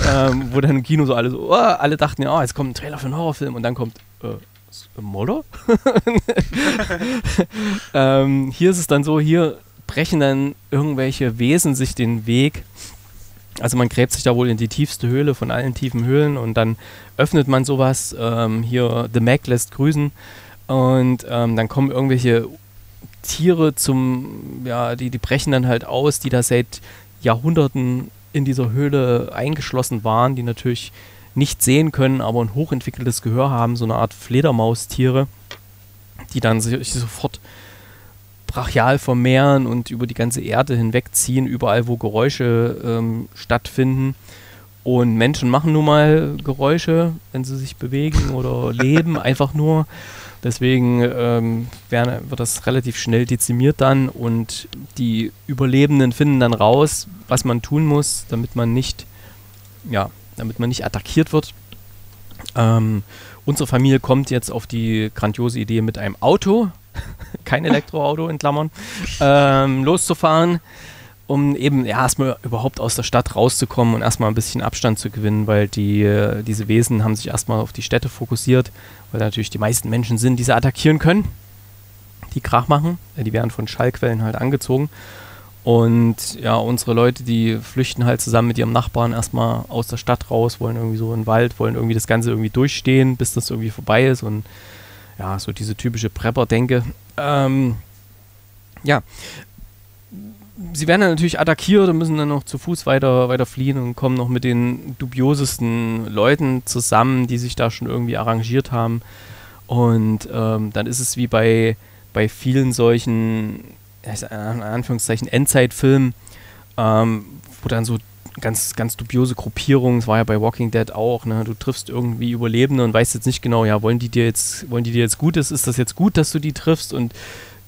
ähm, wo dann im Kino so alle so, oh, alle dachten ja, oh, jetzt kommt ein Trailer für einen Horrorfilm und dann kommt, äh, Mulder? ähm, hier ist es dann so, hier brechen dann irgendwelche Wesen sich den Weg also man gräbt sich da wohl in die tiefste Höhle von allen tiefen Höhlen und dann öffnet man sowas. Ähm, hier The Mac lässt grüßen und ähm, dann kommen irgendwelche Tiere zum, ja, die, die brechen dann halt aus, die da seit Jahrhunderten in dieser Höhle eingeschlossen waren, die natürlich nicht sehen können, aber ein hochentwickeltes Gehör haben, so eine Art Fledermaustiere, die dann sich sofort brachial vermehren und über die ganze Erde hinwegziehen, überall wo Geräusche ähm, stattfinden. Und Menschen machen nun mal Geräusche, wenn sie sich bewegen oder leben, einfach nur. Deswegen ähm, werden, wird das relativ schnell dezimiert dann und die Überlebenden finden dann raus, was man tun muss, damit man nicht, ja, damit man nicht attackiert wird. Ähm, unsere Familie kommt jetzt auf die grandiose Idee mit einem Auto kein Elektroauto in Klammern, ähm, loszufahren, um eben ja, erstmal überhaupt aus der Stadt rauszukommen und erstmal ein bisschen Abstand zu gewinnen, weil die, äh, diese Wesen haben sich erstmal auf die Städte fokussiert, weil natürlich die meisten Menschen sind, die sie attackieren können, die Krach machen. Die werden von Schallquellen halt angezogen. Und ja, unsere Leute, die flüchten halt zusammen mit ihrem Nachbarn erstmal aus der Stadt raus, wollen irgendwie so in den Wald, wollen irgendwie das Ganze irgendwie durchstehen, bis das irgendwie vorbei ist und ja, so diese typische Prepper-Denke. Ähm, ja, sie werden dann natürlich attackiert und müssen dann noch zu Fuß weiter, weiter fliehen und kommen noch mit den dubiosesten Leuten zusammen, die sich da schon irgendwie arrangiert haben. Und ähm, dann ist es wie bei, bei vielen solchen, in Anführungszeichen, Endzeitfilmen, ähm, wo dann so ganz, ganz dubiose Gruppierungen. Es war ja bei Walking Dead auch. Ne? Du triffst irgendwie Überlebende und weißt jetzt nicht genau, ja, wollen die dir jetzt, wollen die dir jetzt Gutes? Ist das jetzt gut, dass du die triffst? Und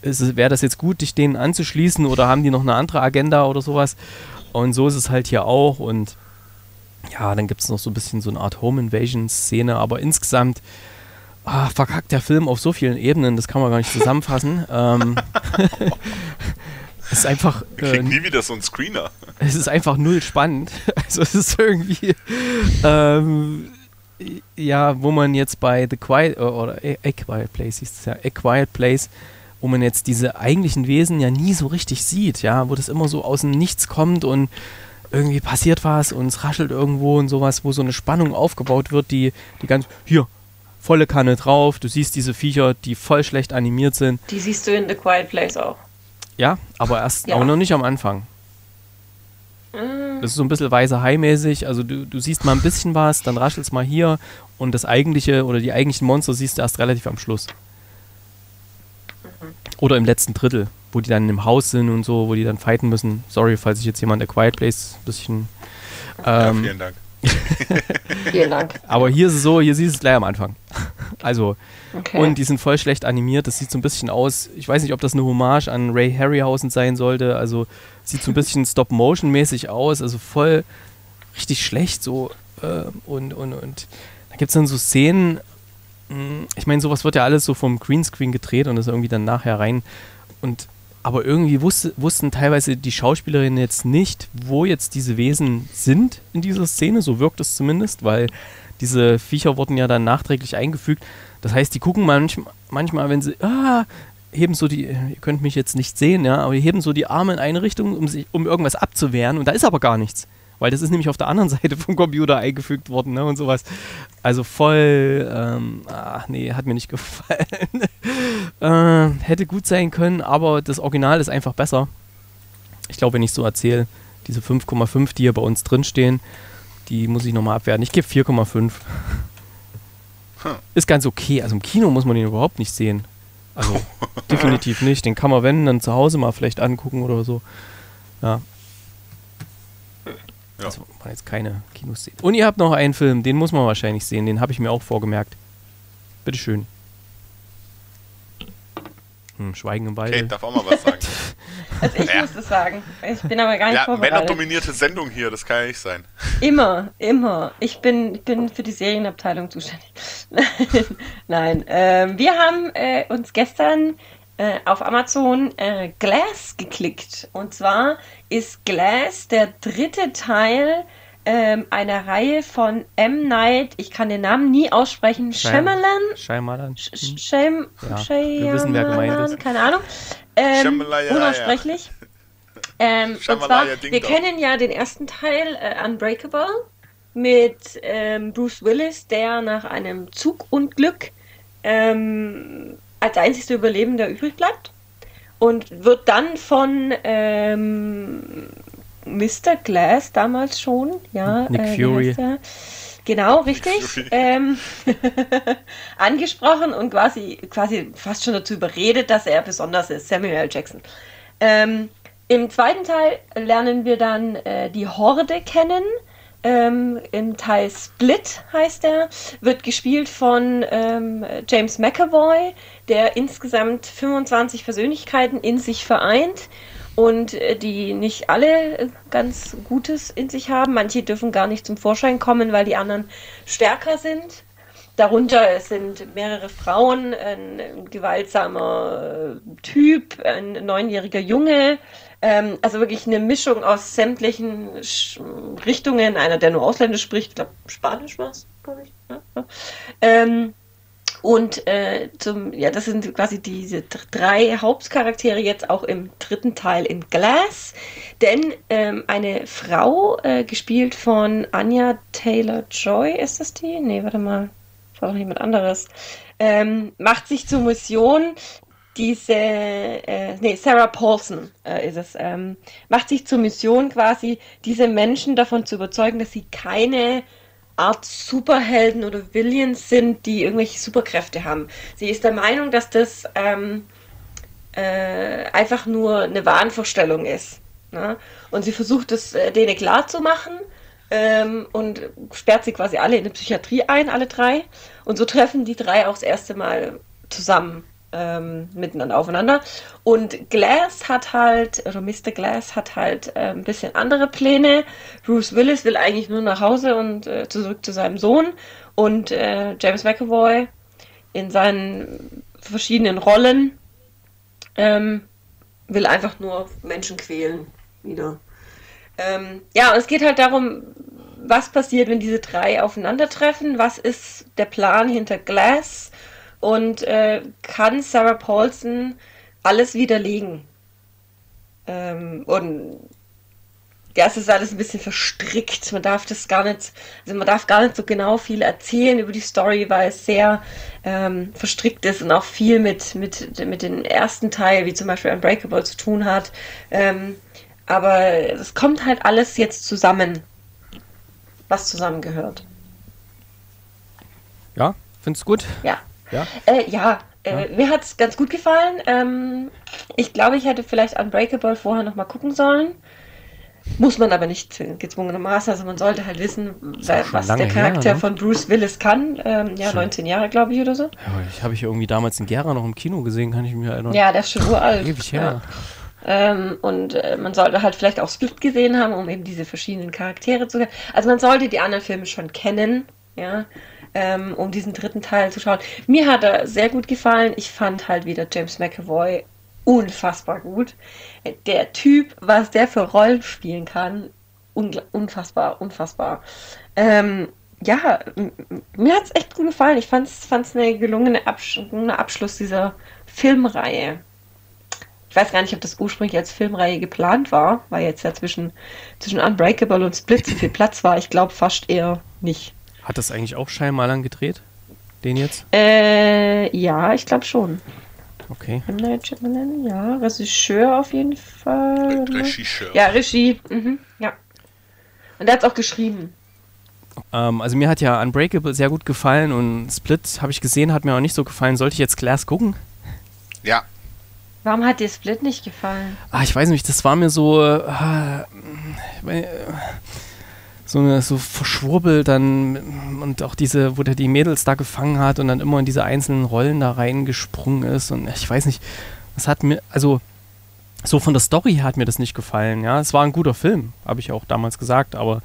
wäre das jetzt gut, dich denen anzuschließen oder haben die noch eine andere Agenda oder sowas? Und so ist es halt hier auch. Und ja, dann gibt es noch so ein bisschen so eine Art Home Invasion-Szene, aber insgesamt ah, verkackt der Film auf so vielen Ebenen, das kann man gar nicht zusammenfassen. ähm, Es ist einfach. Wir kriegen äh, nie wieder so einen Screener. Es ist einfach null spannend. Also es ist irgendwie. Ähm, ja, wo man jetzt bei The Quiet oder A Quiet Place hieß es ja, A Quiet Place, wo man jetzt diese eigentlichen Wesen ja nie so richtig sieht, ja, wo das immer so aus dem Nichts kommt und irgendwie passiert was und es raschelt irgendwo und sowas, wo so eine Spannung aufgebaut wird, die, die ganz, hier, volle Kanne drauf, du siehst diese Viecher, die voll schlecht animiert sind. Die siehst du in The Quiet Place auch. Ja, aber erst ja. auch noch nicht am Anfang. Mm. Das ist so ein bisschen weißer Hai-mäßig. Also du, du siehst mal ein bisschen was, dann raschelst mal hier und das eigentliche oder die eigentlichen Monster siehst du erst relativ am Schluss. Mhm. Oder im letzten Drittel, wo die dann im Haus sind und so, wo die dann fighten müssen. Sorry, falls ich jetzt jemand A Quiet Place ein bisschen. Ähm, ja, vielen Dank. Vielen Dank. Aber hier ist es so, hier siehst du es gleich am Anfang. Also, okay. und die sind voll schlecht animiert. Das sieht so ein bisschen aus. Ich weiß nicht, ob das eine Hommage an Ray Harryhausen sein sollte. Also, sieht so ein bisschen Stop-Motion-mäßig aus. Also, voll richtig schlecht so. Äh, und, und, und da gibt es dann so Szenen. Hm, ich meine, sowas wird ja alles so vom Greenscreen gedreht und ist irgendwie dann nachher rein. Und aber irgendwie wusste, wussten teilweise die Schauspielerinnen jetzt nicht, wo jetzt diese Wesen sind in dieser Szene. So wirkt es zumindest, weil diese Viecher wurden ja dann nachträglich eingefügt. Das heißt, die gucken manch, manchmal, wenn sie, ah, heben so die, ihr könnt mich jetzt nicht sehen, ja, aber die heben so die Arme in eine Richtung, um, sich, um irgendwas abzuwehren und da ist aber gar nichts. Weil das ist nämlich auf der anderen Seite vom Computer eingefügt worden ne, und sowas. Also voll, ähm, ach nee, hat mir nicht gefallen. äh, hätte gut sein können, aber das Original ist einfach besser. Ich glaube, wenn ich so erzähle, diese 5,5, die hier bei uns drinstehen, die muss ich nochmal abwerten. Ich gebe 4,5. Ist ganz okay. Also im Kino muss man den überhaupt nicht sehen. Also definitiv nicht. Den kann man, wenn, dann zu Hause mal vielleicht angucken oder so. Ja. Ja. Das waren jetzt keine Kinoszenen. Und ihr habt noch einen Film, den muss man wahrscheinlich sehen. Den habe ich mir auch vorgemerkt. Bitteschön. Hm, Schweigen im Walde. Kate darf auch mal was sagen. Also ich Ja. muss das sagen. Ich bin aber gar nicht ja, vorbereitet. männerdominierte Sendung hier, das kann ja nicht sein. Immer, immer. Ich bin, ich bin für die Serienabteilung zuständig. Nein, ähm, wir haben äh, uns gestern äh, auf Amazon äh, Glass geklickt. Und zwar ist Glass der dritte Teil ähm, einer Reihe von M. Night, ich kann den Namen nie aussprechen, Shyamalan? Shyamalan. Sh- Ja, wir wissen, wer gemeint ist. Keine Ahnung. Ähm, unaussprechlich. Ähm, und zwar, wir kennen ja den ersten Teil äh, Unbreakable mit ähm, Bruce Willis, der nach einem Zugunglück ähm, als einzigster Überlebender übrig bleibt und wird dann von ähm, Mr. Glass damals schon, ja, Nick äh, Fury. Genau, richtig. Ähm, angesprochen und quasi, quasi fast schon dazu überredet, dass er besonders ist, Samuel L. Jackson. Ähm, Im zweiten Teil lernen wir dann äh, die Horde kennen. Ähm, Im Teil Split heißt er, wird gespielt von ähm, James McAvoy, der insgesamt 25 Persönlichkeiten in sich vereint und äh, die nicht alle äh, ganz Gutes in sich haben. Manche dürfen gar nicht zum Vorschein kommen, weil die anderen stärker sind. Darunter sind mehrere Frauen, ein gewaltsamer äh, Typ, ein neunjähriger Junge. Ähm, also wirklich eine Mischung aus sämtlichen Sch Richtungen. Einer, der nur Ausländisch spricht, ich glaube Spanisch war es, glaube ich. Ja, ja. Ähm, und äh, zum, ja, das sind quasi diese dr- drei Hauptcharaktere jetzt auch im dritten Teil in Glass. Denn ähm, eine Frau, äh, gespielt von Anya Taylor Joy, ist das die? Nee, warte mal. War doch jemand anderes. Ähm, macht sich zur Mission, diese, äh, nee, Sarah Paulson äh, ist es, ähm, macht sich zur Mission quasi, diese Menschen davon zu überzeugen, dass sie keine Art Superhelden oder Villains sind, die irgendwelche Superkräfte haben. Sie ist der Meinung, dass das ähm, äh, einfach nur eine Wahnvorstellung ist. Ne? Und sie versucht es äh, denen klar zu machen ähm, und sperrt sie quasi alle in eine Psychiatrie ein, alle drei. Und so treffen die drei auch das erste Mal zusammen ähm, miteinander aufeinander. Und Glass hat halt, oder Mr. Glass hat halt äh, ein bisschen andere Pläne. Bruce Willis will eigentlich nur nach Hause und äh, zurück zu seinem Sohn. Und äh, James McAvoy in seinen verschiedenen Rollen ähm, will einfach nur Menschen quälen wieder. Ähm, ja, und es geht halt darum, was passiert, wenn diese drei aufeinandertreffen, was ist der Plan hinter Glass und äh, kann Sarah Paulson alles widerlegen. Ähm, und ja, es ist alles ein bisschen verstrickt. Man darf das gar nicht, also man darf gar nicht so genau viel erzählen über die Story, weil es sehr ähm, verstrickt ist und auch viel mit, mit, mit dem ersten Teil, wie zum Beispiel Unbreakable, zu tun hat. Ähm, aber es kommt halt alles jetzt zusammen, was zusammengehört. Ja, findest du gut? Ja. Ja. Äh, ja, äh, mir hat es ganz gut gefallen. Ähm, ich glaube, ich hätte vielleicht Unbreakable vorher nochmal gucken sollen. Muss man aber nicht gezwungenermaßen. Also man sollte halt wissen, was der Charakter her, ne? von Bruce Willis kann. Ähm, ja, Schon. 19 Jahre, glaube ich, oder so. Ja, ich habe ich irgendwie damals in Gera noch im Kino gesehen, kann ich mich erinnern. Ja, der ist schon uralt. Ewig Ja. her. Ähm, und äh, man sollte halt vielleicht auch Split gesehen haben, um eben diese verschiedenen Charaktere zu Also man sollte die anderen Filme schon kennen, ja, ähm, um diesen dritten Teil zu schauen. Mir hat er sehr gut gefallen. Ich fand halt wieder James McAvoy unfassbar gut. Der Typ, was der für Rollen spielen kann, unfassbar, unfassbar. Ähm, ja, mir hat es echt gut gefallen. Ich fand es eine gelungene Absch Abschluss dieser Filmreihe. Ich weiß gar nicht, ob das ursprünglich als Filmreihe geplant war, weil jetzt ja zwischen, zwischen Unbreakable und Split so viel Platz war. Ich glaube fast eher nicht. Hat das eigentlich auch Shyamalan gedreht? Den jetzt? Äh, ja, ich glaube schon. Okay. Ja, Regisseur auf jeden Fall. Regisseur. Ja, Regie. Mhm, ja. Und er hat es auch geschrieben. Ähm, also mir hat ja Unbreakable sehr gut gefallen und Split habe ich gesehen, hat mir auch nicht so gefallen. Sollte ich jetzt Glass gucken? Ja. Warum hat dir Split nicht gefallen? Ah, ich weiß nicht, das war mir so. Äh, so eine so verschwurbelt dann und auch diese, wo der die Mädels da gefangen hat und dann immer in diese einzelnen Rollen da reingesprungen ist und ich weiß nicht, das hat mir, also so von der Story hat mir das nicht gefallen, ja. Es war ein guter Film, habe ich auch damals gesagt, aber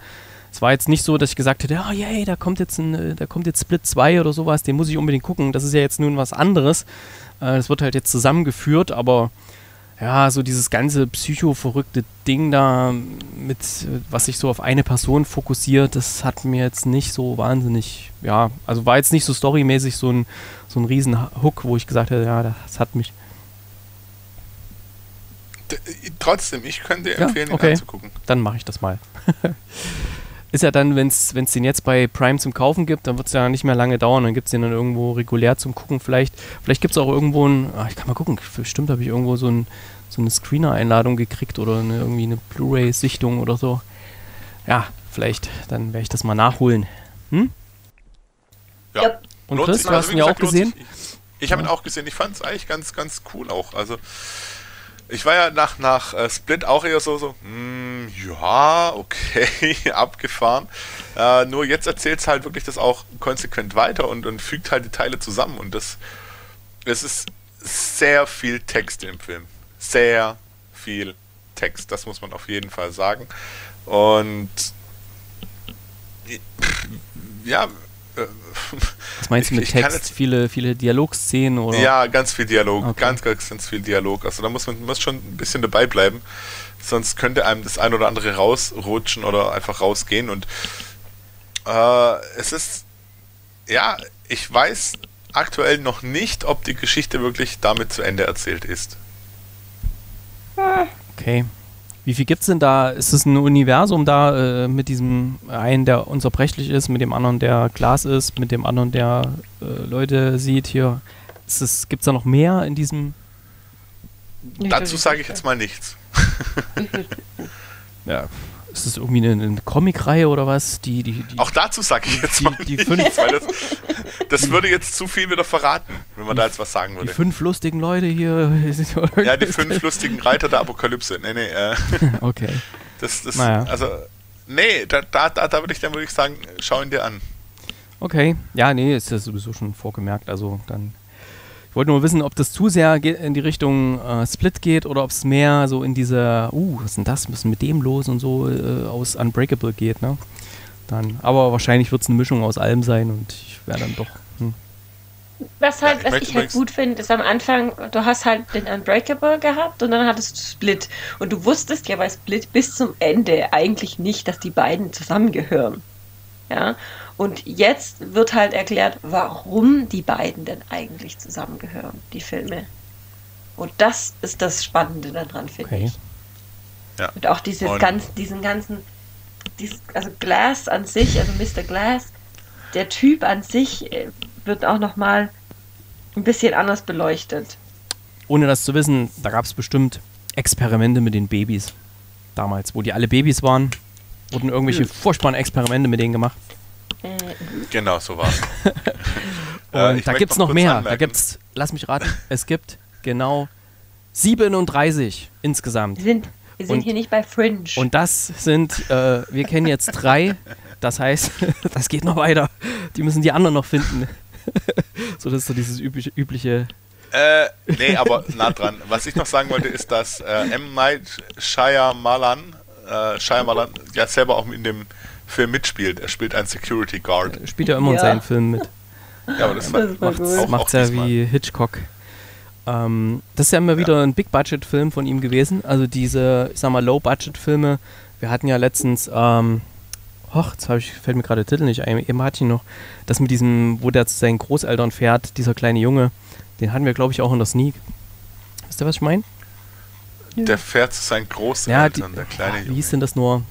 es war jetzt nicht so, dass ich gesagt hätte, oh yay, da kommt jetzt ein, da kommt jetzt Split 2 oder sowas, den muss ich unbedingt gucken. Das ist ja jetzt nun was anderes. Äh, das wird halt jetzt zusammengeführt, aber ja, so dieses ganze psycho-verrückte Ding da mit, was sich so auf eine Person fokussiert, das hat mir jetzt nicht so wahnsinnig, ja, also war jetzt nicht so storymäßig so ein, so ein riesen Hook, wo ich gesagt hätte, ja, das hat mich. Trotzdem, ich könnte empfehlen, ja, okay. ihn anzugucken. Dann mache ich das mal. ist ja dann, wenn es den jetzt bei Prime zum Kaufen gibt, dann wird es ja nicht mehr lange dauern. Dann gibt es den dann irgendwo regulär zum Gucken. Vielleicht, vielleicht gibt es auch irgendwo ein, ach, ich kann mal gucken, bestimmt habe ich irgendwo so, ein, so eine Screener-Einladung gekriegt oder eine, irgendwie eine Blu-ray-Sichtung oder so. Ja, vielleicht, dann werde ich das mal nachholen. Hm? Ja. Und Chris, du hast also, ihn ja auch gesehen? Ich, ich habe ihn auch gesehen. Ich fand es eigentlich ganz, ganz cool auch. Also ich war ja nach, nach uh, Split auch eher so, so, mm, ja, okay, abgefahren. Uh, nur jetzt erzählt es halt wirklich das auch konsequent weiter und, und fügt halt die Teile zusammen. Und das, es ist sehr viel Text im Film. Sehr viel Text, das muss man auf jeden Fall sagen. Und ja, was meinst du mit Text? Viele, viele Dialogszenen oder? Ja, ganz viel Dialog, okay. ganz, ganz, ganz viel Dialog. Also da muss man muss schon ein bisschen dabei bleiben, sonst könnte einem das ein oder andere rausrutschen oder einfach rausgehen. Und äh, es ist, ja, ich weiß aktuell noch nicht, ob die Geschichte wirklich damit zu Ende erzählt ist. Okay. Wie viel gibt es denn da? Ist es ein Universum da äh, mit diesem einen, der unzerbrechlich ist, mit dem anderen, der Glas ist, mit dem anderen, der äh, Leute sieht hier? Gibt es da noch mehr in diesem? Dazu sage ich jetzt mal nichts. ja, ist das irgendwie eine, eine Comicreihe oder was? Die, die, die, Auch dazu sage ich jetzt die, mal die fünf, weil das, das, würde jetzt zu viel wieder verraten, wenn man da jetzt was sagen würde. Die fünf lustigen Leute hier. ja, die fünf lustigen Reiter der Apokalypse. Nee, nee. Äh, okay. Das, das, naja. Also, nee, da, da, da, da würde ich dann wirklich sagen, schau ihn dir an. Okay. Ja, nee, ist ja sowieso schon vorgemerkt. Also dann wollte nur wissen, ob das zu sehr in die Richtung äh, Split geht oder ob es mehr so in diese, uh, was ist denn das, müssen mit dem los und so äh, aus Unbreakable geht, ne? Dann, aber wahrscheinlich wird es eine Mischung aus allem sein und ich wäre dann doch. Hm. Was halt, ja, ich was ich halt gut finde, ist am Anfang, du hast halt den Unbreakable gehabt und dann hattest du Split. Und du wusstest ja bei Split bis zum Ende eigentlich nicht, dass die beiden zusammengehören. Ja. Und jetzt wird halt erklärt, warum die beiden denn eigentlich zusammengehören, die Filme. Und das ist das Spannende daran, finde okay. ich. Ja. Und auch dieses Und ganz, diesen ganzen, dieses, also Glass an sich, also Mr. Glass, der Typ an sich äh, wird auch nochmal ein bisschen anders beleuchtet. Ohne das zu wissen, da gab es bestimmt Experimente mit den Babys. Damals, wo die alle Babys waren, wurden irgendwelche hm. furchtbaren Experimente mit denen gemacht. Äh, genau, so war es. äh, da gibt es noch, noch mehr. Anmerken. Da gibt's, lass mich raten, es gibt genau 37 insgesamt. Wir sind, wir sind und, hier nicht bei Fringe. Und das sind, äh, wir kennen jetzt drei. Das heißt, das geht noch weiter. Die müssen die anderen noch finden. so, das ist so dieses übliche. übliche äh, nee, aber nah dran. Was ich noch sagen wollte, ist, dass äh, M. Night Shyamalan, äh, Shyamalan ja selber auch in dem Film mitspielt. Er spielt einen Security Guard. Er spielt ja immer ja. in seinen Filmen mit. Ja, aber das, das macht, macht's, ja wie Hitchcock. Ähm, das ist ja immer Ja. wieder ein Big-Budget-Film von ihm gewesen. Also diese, ich sag mal, Low-Budget-Filme. Wir hatten ja letztens, ähm, ach, jetzt ich, fällt mir gerade der Titel nicht ein. Eben hatte ich noch, das mit diesem, wo der zu seinen Großeltern fährt, dieser kleine Junge. Den hatten wir, glaube ich, auch in der Sneak. Wisst ihr, was ich meine? Der fährt zu seinen Ja, Großeltern, die, der kleine ach, wie Junge. hieß denn das nur?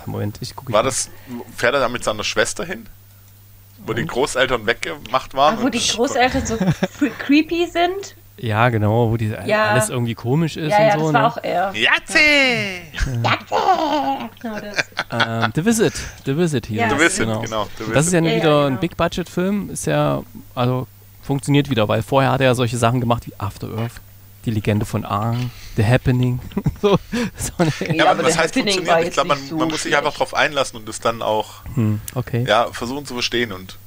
Ach, Moment, ich gucke. War das, fährt er da mit seiner Schwester hin? Wo die Großeltern weggemacht waren? Ach, wo die und- Großeltern so cre- creepy sind. Ja, genau, wo die, Ja. alles irgendwie komisch ist Ja, ja, und so. das war ne? auch er. Jatze! Genau das. Ähm, The Visit, The Visit hier. Ja, Du bist genau. genau. du Das ist ja, Ja, ja, wieder ein genau. Big-Budget-Film, ist ja, also funktioniert wieder, weil vorher hat er ja solche Sachen gemacht wie After Earth, die Legende von Aang, The Happening. so, so eine, Ja, Ja, aber der heißt Happening funktioniert? Ich glaube, man, nicht so man muss sich einfach drauf einlassen und es dann auch hm, okay. ja, versuchen zu verstehen. Und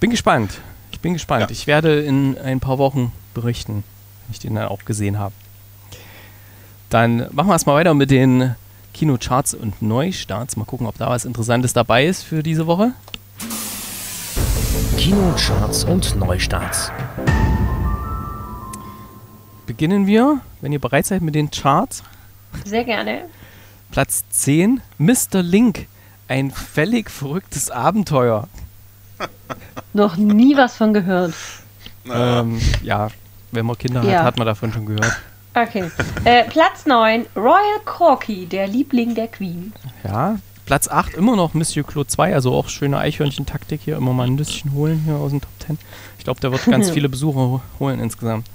Bin gespannt. Ich bin gespannt. Ja. Ich werde in ein paar Wochen berichten, wenn ich den dann auch gesehen habe. Dann machen wir erstmal weiter mit den Kinocharts und Neustarts. Mal gucken, ob da was Interessantes dabei ist für diese Woche. Kinocharts und Neustarts. Beginnen wir, wenn ihr bereit seid mit den Charts. Sehr gerne. Platz 10, Mr. Link. Ein völlig verrücktes Abenteuer. Noch nie was von gehört. Ähm, ja, wenn man Kinder Ja. hat, hat man davon schon gehört. Okay. Äh, Platz 9, Royal Corky, der Liebling der Queen. Ja, Platz 8 immer noch Monsieur Claude 2, also auch schöne Eichhörnchen-Taktik hier, immer mal ein Nüsschen holen hier aus dem Top 10. Ich glaube, der wird ganz viele Besucher ho- holen insgesamt.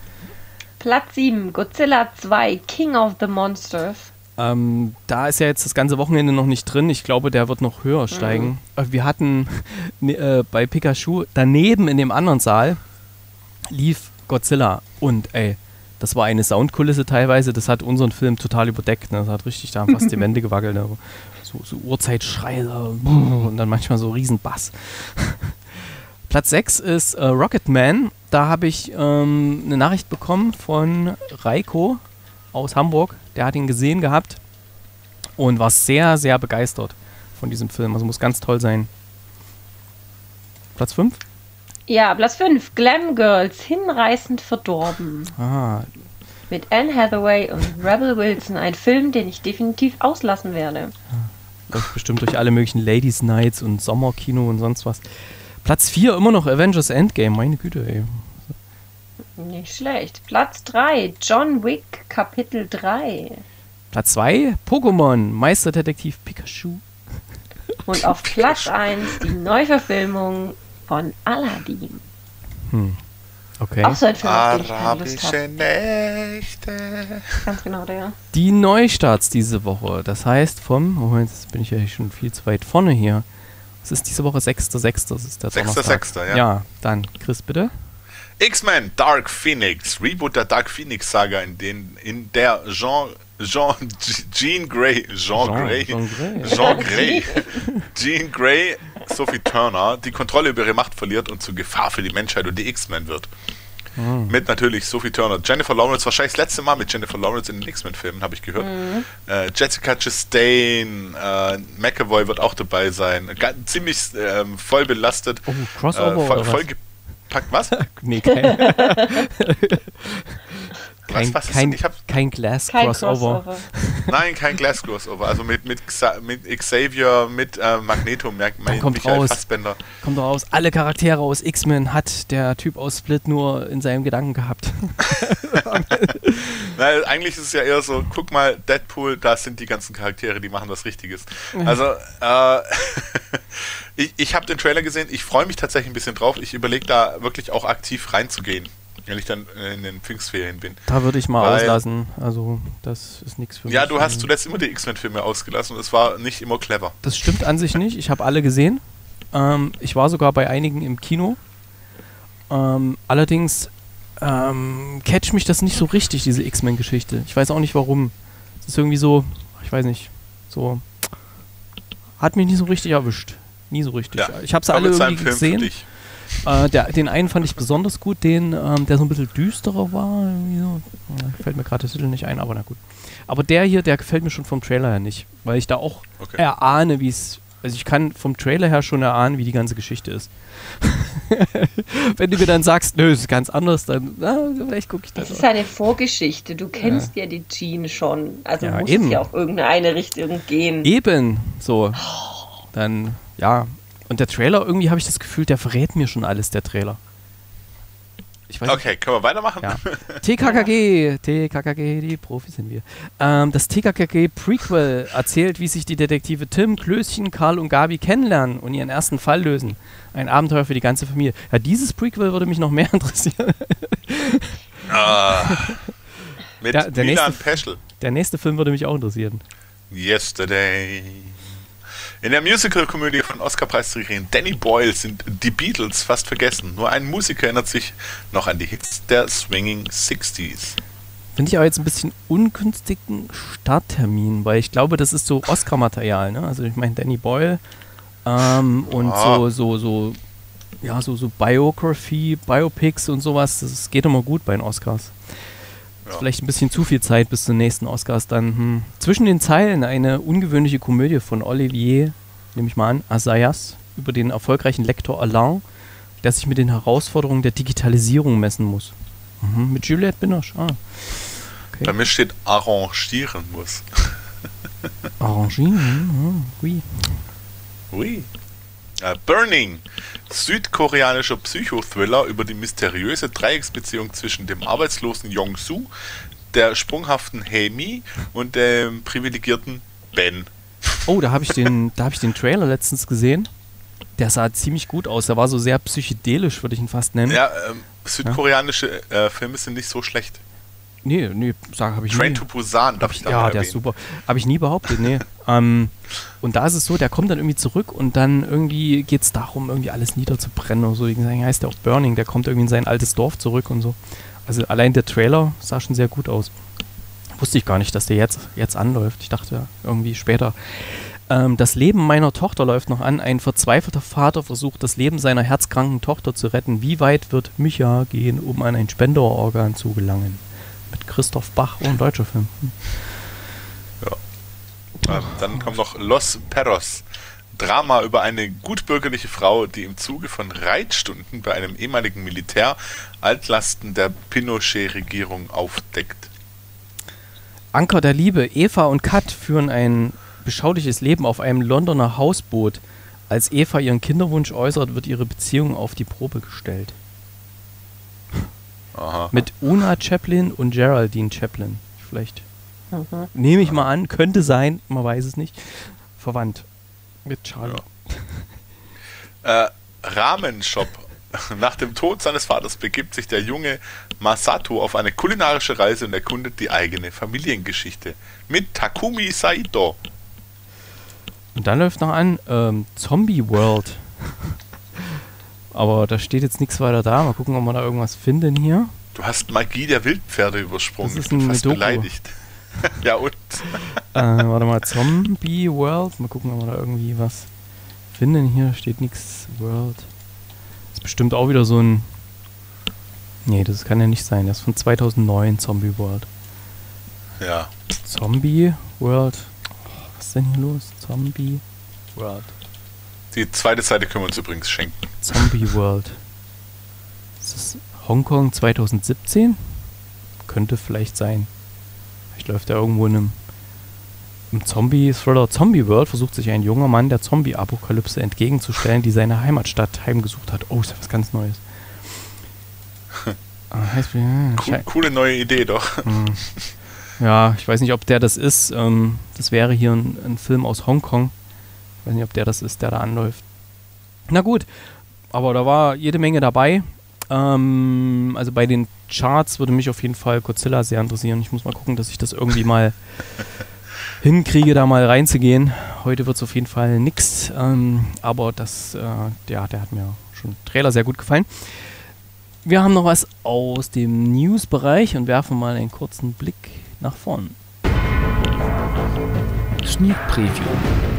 Platz 7, Godzilla 2, King of the Monsters. Ähm, da ist ja jetzt das ganze Wochenende noch nicht drin. Ich glaube, der wird noch höher steigen. Äh, Wir hatten ne, äh, bei Pikachu daneben in dem anderen Saal lief Godzilla und ey, das war eine Soundkulisse teilweise. Das hat unseren Film total überdeckt. Ne? Das hat richtig da fast die Wände gewackelt. Ne? So, so Urzeitschreie und dann manchmal so riesen Bass. Platz 6 ist äh, Rocketman. Da habe ich ähm, eine Nachricht bekommen von Reiko aus Hamburg. Der hat ihn gesehen gehabt und war sehr, sehr begeistert von diesem Film. Also muss ganz toll sein. Platz 5? Ja, Platz 5, Glam Girls, hinreißend verdorben. Ah, Mit Anne Hathaway und Rebel Wilson. Ein Film, den ich definitiv auslassen werde. läuft bestimmt durch alle möglichen Ladies Nights und Sommerkino und sonst was. Platz 4 immer noch Avengers Endgame. Meine Güte, ey. Nicht schlecht. Platz 3, John Wick, Kapitel 3. Platz 2 Pokémon Meisterdetektiv Pikachu. Und auf Platz 1 die Neuverfilmung von Aladdin. Okay. Auch so ein Film, auf den ich keine Lust arabische. Nächte. Ganz genau der. Die Neustarts diese Woche. Das heißt vom, Moment, jetzt bin ich ja schon viel zu weit vorne hier. Es ist diese Woche 6.6. Das ist der 6.6., Donnerstag. ja. Ja, dann Chris, bitte. X-Men Dark Phoenix, Reboot der Dark Phoenix Saga, in, den, in der Jean, Jean, Jean Grey, Jean, Jean- Grey, Jean Grey. Jean Grey, Jean Grey, Sophie Turner die Kontrolle über ihre Macht verliert und zur Gefahr für die Menschheit und die X-Men wird. Mit natürlich Sophie Turner, Jennifer Lawrence, wahrscheinlich das letzte Mal mit Jennifer Lawrence in den X-Men-Filmen, habe ich gehört. Äh, Jessica Chastain, äh, McAvoy wird auch dabei sein. Ga ziemlich ähm, voll belastet. Oh, Crossover äh, voll, oder was? vollgepackt. Was? Nee, kein, kein, was ist kein, hab- kein Glass Kein Crossover. Crossover. Nein, kein Glass Crossover. Also mit, mit, Xa mit Xavier, mit äh, Magneto, merkt man kommt Michael raus. Fassbender. Kommt doch raus. Alle Charaktere aus X-Men hat der Typ aus Split nur in seinem Gedanken gehabt. Na, eigentlich ist es ja eher so, guck mal, Deadpool, da sind die ganzen Charaktere, die machen was Richtiges. Also, äh, ich, ich habe den Trailer gesehen, ich freue mich tatsächlich ein bisschen drauf. Ich überlege da wirklich auch aktiv reinzugehen, wenn ich dann in den Pfingstferien bin. Da würde ich mal Weil- auslassen. Also, das ist nichts für mich. Ja, du hast zuletzt immer die X-Men-Filme ausgelassen und es war nicht immer clever. Das stimmt an sich nicht. Ich habe alle gesehen. Ähm, ich war sogar bei einigen im Kino. Ähm, allerdings ähm, catcht mich das nicht so richtig, diese X-Men-Geschichte. Ich weiß auch nicht warum. Es ist irgendwie so, ich weiß nicht, so. Hat mich nicht so richtig erwischt. Nie so richtig. Ja, ich habe sie Komm alle irgendwie gesehen. Äh, der, den einen fand ich besonders gut, den, ähm, der so ein bisschen düsterer war. So. Ja, fällt mir gerade der Titel nicht ein, aber na gut. Aber der hier, der gefällt mir schon vom Trailer her nicht, weil ich da auch Okay. erahne, wie es. Also ich kann vom Trailer her schon erahnen, wie die ganze Geschichte ist. Wenn du mir dann sagst, nö, ist ganz anders, dann na, vielleicht gucke ich das. Das ist eine Vorgeschichte. Du kennst ja, die Jean schon. Also Ja, muss eben. es ja auf irgendeine Richtung gehen. Eben, so. Dann, ja. Und der Trailer, irgendwie habe ich das Gefühl, der verrät mir schon alles, der Trailer. Weiß nicht. Okay, können wir weitermachen? Ja. TKKG, TKKG, die Profis sind wir. Ähm, das TKKG Prequel erzählt, wie sich die Detektive Tim, Klößchen, Karl und Gabi kennenlernen und ihren ersten Fall lösen. Ein Abenteuer für die ganze Familie. Ja, dieses Prequel würde mich noch mehr interessieren. Ah. mit Der- der Milan nächste- Peschel. Der nächste Film würde mich auch interessieren. Yesterday. In der Musical-Komödie von Oscar-Preisträgerin Danny Boyle sind die Beatles fast vergessen. Nur ein Musiker erinnert sich noch an die Hits der Swinging 60s. Finde ich aber jetzt ein bisschen ungünstigen Starttermin, weil ich glaube, das ist so Oscar-Material, ne? Also ich meine Danny Boyle ähm, und Ja. so, so, so, ja, so, so Biography, Biopics und sowas, das geht immer gut bei den Oscars. Ist Ja. vielleicht ein bisschen zu viel Zeit bis zum nächsten Oscars dann. Hm. Zwischen den Zeilen eine ungewöhnliche Komödie von Olivier, nehme ich mal an, Assayas, über den erfolgreichen Lektor Alain, der sich mit den Herausforderungen der Digitalisierung messen muss. Mhm. Mit Juliette Binoche. Ah. Okay. Bei mir steht arrangieren muss. Arrangieren, mhm, oui. Äh, Burning. Südkoreanischer Psychothriller über die mysteriöse Dreiecksbeziehung zwischen dem arbeitslosen Yong-Soo, der sprunghaften Hemi und dem privilegierten Ben. Oh, da habe ich den, da habe ich den Trailer letztens gesehen. Der sah ziemlich gut aus. Der war so sehr psychedelisch, würde ich ihn fast nennen. Ja, ähm, südkoreanische äh, Filme sind nicht so schlecht. Nee, nee, sag, habe ich Train nie. to Busan, darf ich da ja, der ist erwähnen. super. Habe ich nie behauptet, nee. ähm, und da ist es so, der kommt dann irgendwie zurück und dann irgendwie geht es darum, irgendwie alles niederzubrennen oder so. Deswegen heißt der auch Burning. Der kommt irgendwie in sein altes Dorf zurück und so. Also allein der Trailer sah schon sehr gut aus. Wusste ich gar nicht, dass der jetzt, jetzt anläuft. Ich dachte irgendwie später. Ähm, das Leben meiner Tochter läuft noch an. Ein verzweifelter Vater versucht, das Leben seiner herzkranken Tochter zu retten. Wie weit wird Micha gehen, um an ein Spenderorgan zu gelangen? Mit Christoph Bach, ein deutscher Film. Hm. Ähm, dann kommt noch Los Perros. Drama über eine gutbürgerliche Frau, die im Zuge von Reitstunden bei einem ehemaligen Militär Altlasten der Pinochet-Regierung aufdeckt. Anker der Liebe, Eva und Kat führen ein beschauliches Leben auf einem Londoner Hausboot. Als Eva ihren Kinderwunsch äußert, wird ihre Beziehung auf die Probe gestellt. Aha. Mit Una Chaplin und Geraldine Chaplin. Vielleicht Mhm. nehme ich mal an, könnte sein, man weiß es nicht. Verwandt mit Charlie. Äh, Ramenshop. Nach dem Tod seines Vaters begibt sich der junge Masato auf eine kulinarische Reise und erkundet die eigene Familiengeschichte. Mit Takumi Saito. Und dann läuft noch an ähm, Zombie World. Aber da steht jetzt nichts weiter da. Mal gucken, ob wir da irgendwas finden hier. Du hast Magie der Wildpferde übersprungen. Das ist ich bin fast Doku. beleidigt. ja und? Äh, warte mal, Zombie World. Mal gucken, ob wir da irgendwie was finden. Hier steht nichts. World. Ist bestimmt auch wieder so ein. Nee, das kann ja nicht sein. Das ist von 2009, Zombie World. Ja. Zombie World. Oh, was ist denn hier los? Zombie World. Die zweite Seite können wir uns übrigens schenken. Zombie World. Ist das Hongkong 2017? Könnte vielleicht sein. Vielleicht läuft er irgendwo in einem im Zombie-Thriller Zombie World versucht sich ein junger Mann der Zombie-Apokalypse entgegenzustellen, die seine Heimatstadt heimgesucht hat. Oh, ist ja was ganz Neues. Ah, Cool, coole neue Idee doch. hm. Ja, ich weiß nicht, ob der das ist. Ähm, das wäre hier ein, ein Film aus Hongkong. Ich weiß nicht, ob der das ist, der da anläuft. Na gut, aber da war jede Menge dabei. Ähm, also bei den Charts würde mich auf jeden Fall Godzilla sehr interessieren. Ich muss mal gucken, dass ich das irgendwie mal hinkriege, da mal reinzugehen. Heute wird es auf jeden Fall nix. Ähm, aber das, äh, ja, der hat mir schon Trailer sehr gut gefallen. Wir haben noch was aus dem News-Bereich und werfen mal einen kurzen Blick nach vorn. Sneak Preview.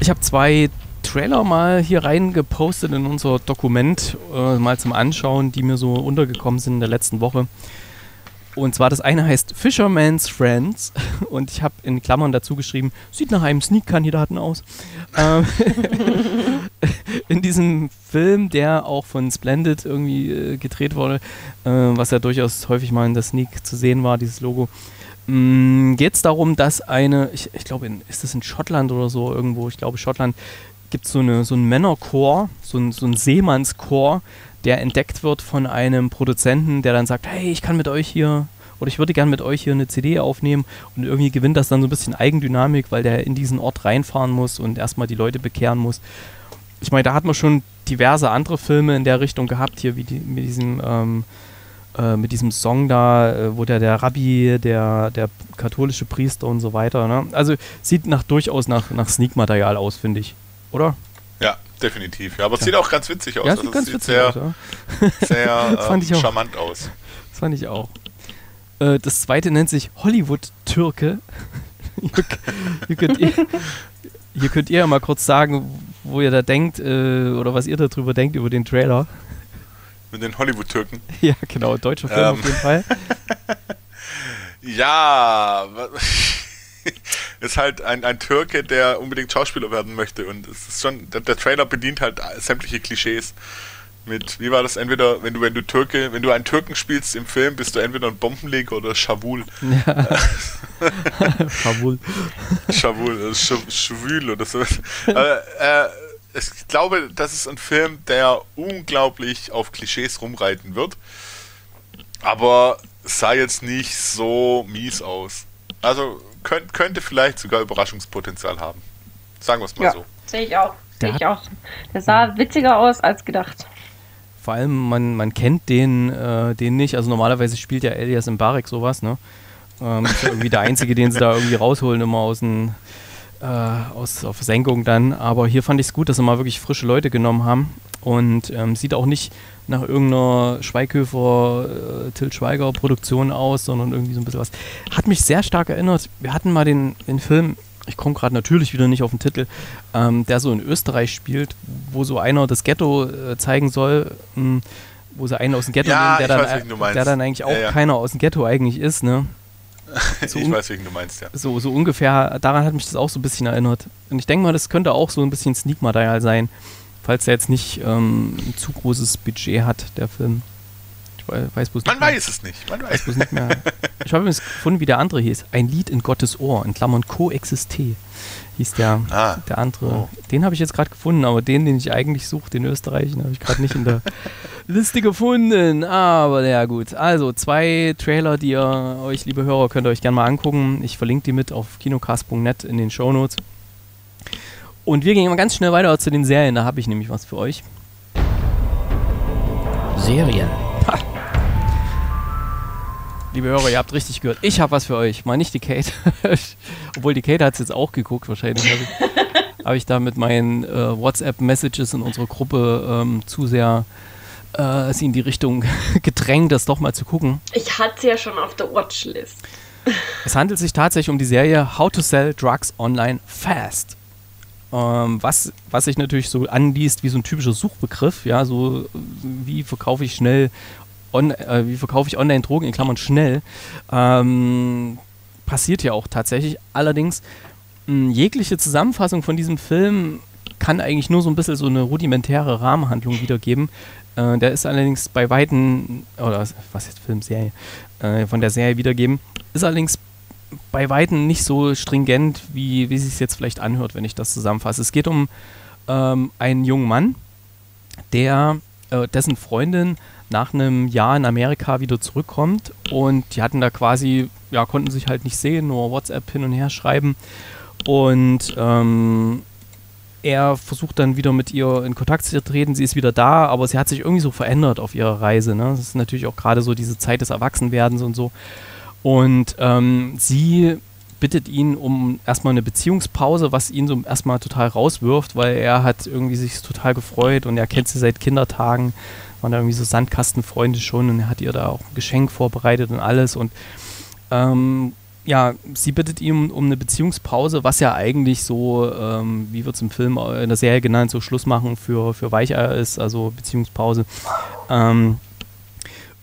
Ich habe zwei Trailer mal hier reingepostet in unser Dokument, äh, mal zum Anschauen, die mir so untergekommen sind in der letzten Woche. Und zwar das eine heißt Fisherman's Friends und ich habe in Klammern dazu geschrieben, sieht nach einem Sneak-Kandidaten aus. Ähm, in diesem Film, der auch von Splendid irgendwie äh, gedreht wurde, äh, was ja durchaus häufig mal in der Sneak zu sehen war, dieses Logo, geht es darum, dass eine, ich, ich glaube, ist das in Schottland oder so irgendwo, ich glaube Schottland, gibt so es so einen Männerchor, so ein, so Seemannschor, der entdeckt wird von einem Produzenten, der dann sagt, hey, ich kann mit euch hier oder ich würde gerne mit euch hier eine CD aufnehmen und irgendwie gewinnt das dann so ein bisschen Eigendynamik, weil der in diesen Ort reinfahren muss und erstmal die Leute bekehren muss. Ich meine, da hat man schon diverse andere Filme in der Richtung gehabt, hier wie die, mit diesem ähm, äh, mit diesem Song da, äh, wo der, der Rabbi, der, der katholische Priester und so weiter. Ne? Also sieht nach durchaus nach, nach Sneak-Material aus, finde ich. Oder? Ja, definitiv. Ja, aber es ja. sieht auch ganz witzig aus. Ja, sieht also ganz sieht witzig sehr, aus, ja. sehr ähm, ich auch. charmant aus. Das fand ich auch. Äh, das zweite nennt sich Hollywood-Türke. hier, hier, könnt ihr, hier könnt ihr ja mal kurz sagen, wo ihr da denkt äh, oder was ihr darüber denkt über den Trailer. Mit den Hollywood-Türken? Ja, genau, deutscher Film ähm. auf jeden Fall. ja, ist halt ein, ein Türke, der unbedingt Schauspieler werden möchte und es ist schon, der, der Trailer bedient halt sämtliche Klischees mit, wie war das, entweder, wenn du, wenn du Türke, wenn du einen Türken spielst im Film, bist du entweder ein Bombenleger oder Schavul. Ja. Schavul. Schavul, Schwül oder so. äh, äh, ich glaube, das ist ein Film, der unglaublich auf Klischees rumreiten wird. Aber sah jetzt nicht so mies aus. Also könnt, könnte vielleicht sogar Überraschungspotenzial haben. Sagen wir es mal ja, so. Sehe ich auch. Sehe ich auch. Der sah witziger aus als gedacht. Vor allem, man, man kennt den, äh, den nicht. Also normalerweise spielt ja Elias Mbarek sowas, ne? Ähm, ist ja irgendwie der Einzige, den sie da irgendwie rausholen, immer aus dem äh, aus, auf Senkung dann. Aber hier fand ich es gut, dass sie mal wirklich frische Leute genommen haben. Und ähm, sieht auch nicht nach irgendeiner Schweighöfer, äh, Til Schweiger Produktion aus, sondern irgendwie so ein bisschen was. Hat mich sehr stark erinnert. Wir hatten mal den, den Film ich komme gerade natürlich wieder nicht auf den Titel, ähm, der so in Österreich spielt, wo so einer das Ghetto äh, zeigen soll, mh, hm, wo sie einen aus dem Ghetto ja, nehmen, der, dann, weiß, der dann eigentlich auch ja, ja. keiner aus dem Ghetto eigentlich ist, ne? So ich weiß, welchen du meinst, ja. So, so ungefähr, daran hat mich das auch so ein bisschen erinnert. Und ich denke mal, das könnte auch so ein bisschen Sneak-Material sein, falls er jetzt nicht ähm, ein zu großes Budget hat, der Film weiß bloß Man weiß es nicht. Man weiß bloß nicht mehr. Ich habe übrigens gefunden, wie der andere hieß. Ein Lied in Gottes Ohr, in Klammern Coexiste, hieß der, ah. der andere. Oh. Den habe ich jetzt gerade gefunden, aber den, den ich eigentlich suche, den Österreichischen, habe ich gerade nicht in der Liste gefunden. Aber ja, gut. Also, zwei Trailer, die ihr euch, liebe Hörer, könnt ihr euch gerne mal angucken. Ich verlinke die mit auf kinocast.net in den Shownotes. Und wir gehen mal ganz schnell weiter zu den Serien. Da habe ich nämlich was für euch. Serien. Liebe Hörer, ihr habt richtig gehört. Ich habe was für euch, mal nicht die Kate. Obwohl die Kate hat es jetzt auch geguckt, wahrscheinlich. Habe ich, hab ich da mit meinen äh, WhatsApp-Messages in unserer Gruppe ähm, zu sehr äh, sie in die Richtung gedrängt, das doch mal zu gucken. Ich hatte es ja schon auf der Watchlist. es handelt sich tatsächlich um die Serie How to Sell Drugs Online Fast. Ähm, was, was sich natürlich so anliest wie so ein typischer Suchbegriff, ja, so wie verkaufe ich schnell on, äh, wie verkaufe ich Online-Drogen in Klammern schnell, ähm, passiert ja auch tatsächlich. Allerdings, mh, jegliche Zusammenfassung von diesem Film kann eigentlich nur so ein bisschen so eine rudimentäre Rahmenhandlung wiedergeben. Äh, der ist allerdings bei Weitem, oder was jetzt Filmserie, äh, von der Serie wiedergeben, ist allerdings bei Weitem nicht so stringent, wie, wie es sich jetzt vielleicht anhört, wenn ich das zusammenfasse. Es geht um ähm, einen jungen Mann, der, äh, dessen Freundin nach einem Jahr in Amerika wieder zurückkommt und die hatten da quasi, ja, konnten sich halt nicht sehen, nur WhatsApp hin und her schreiben und ähm, er versucht dann wieder mit ihr in Kontakt zu treten, sie ist wieder da, aber sie hat sich irgendwie so verändert auf ihrer Reise. Ne? Das ist natürlich auch gerade so diese Zeit des Erwachsenwerdens und so. Und ähm, sie bittet ihn um erstmal eine Beziehungspause, was ihn so erstmal total rauswirft, weil er hat irgendwie sich total gefreut und er kennt sie seit Kindertagen waren da irgendwie so Sandkastenfreunde schon und er hat ihr da auch ein Geschenk vorbereitet und alles und ähm, ja, sie bittet ihm um eine Beziehungspause, was ja eigentlich so, ähm, wie wird es im Film in der Serie genannt, so Schluss machen für, für Weicheier ist, also Beziehungspause. Ähm,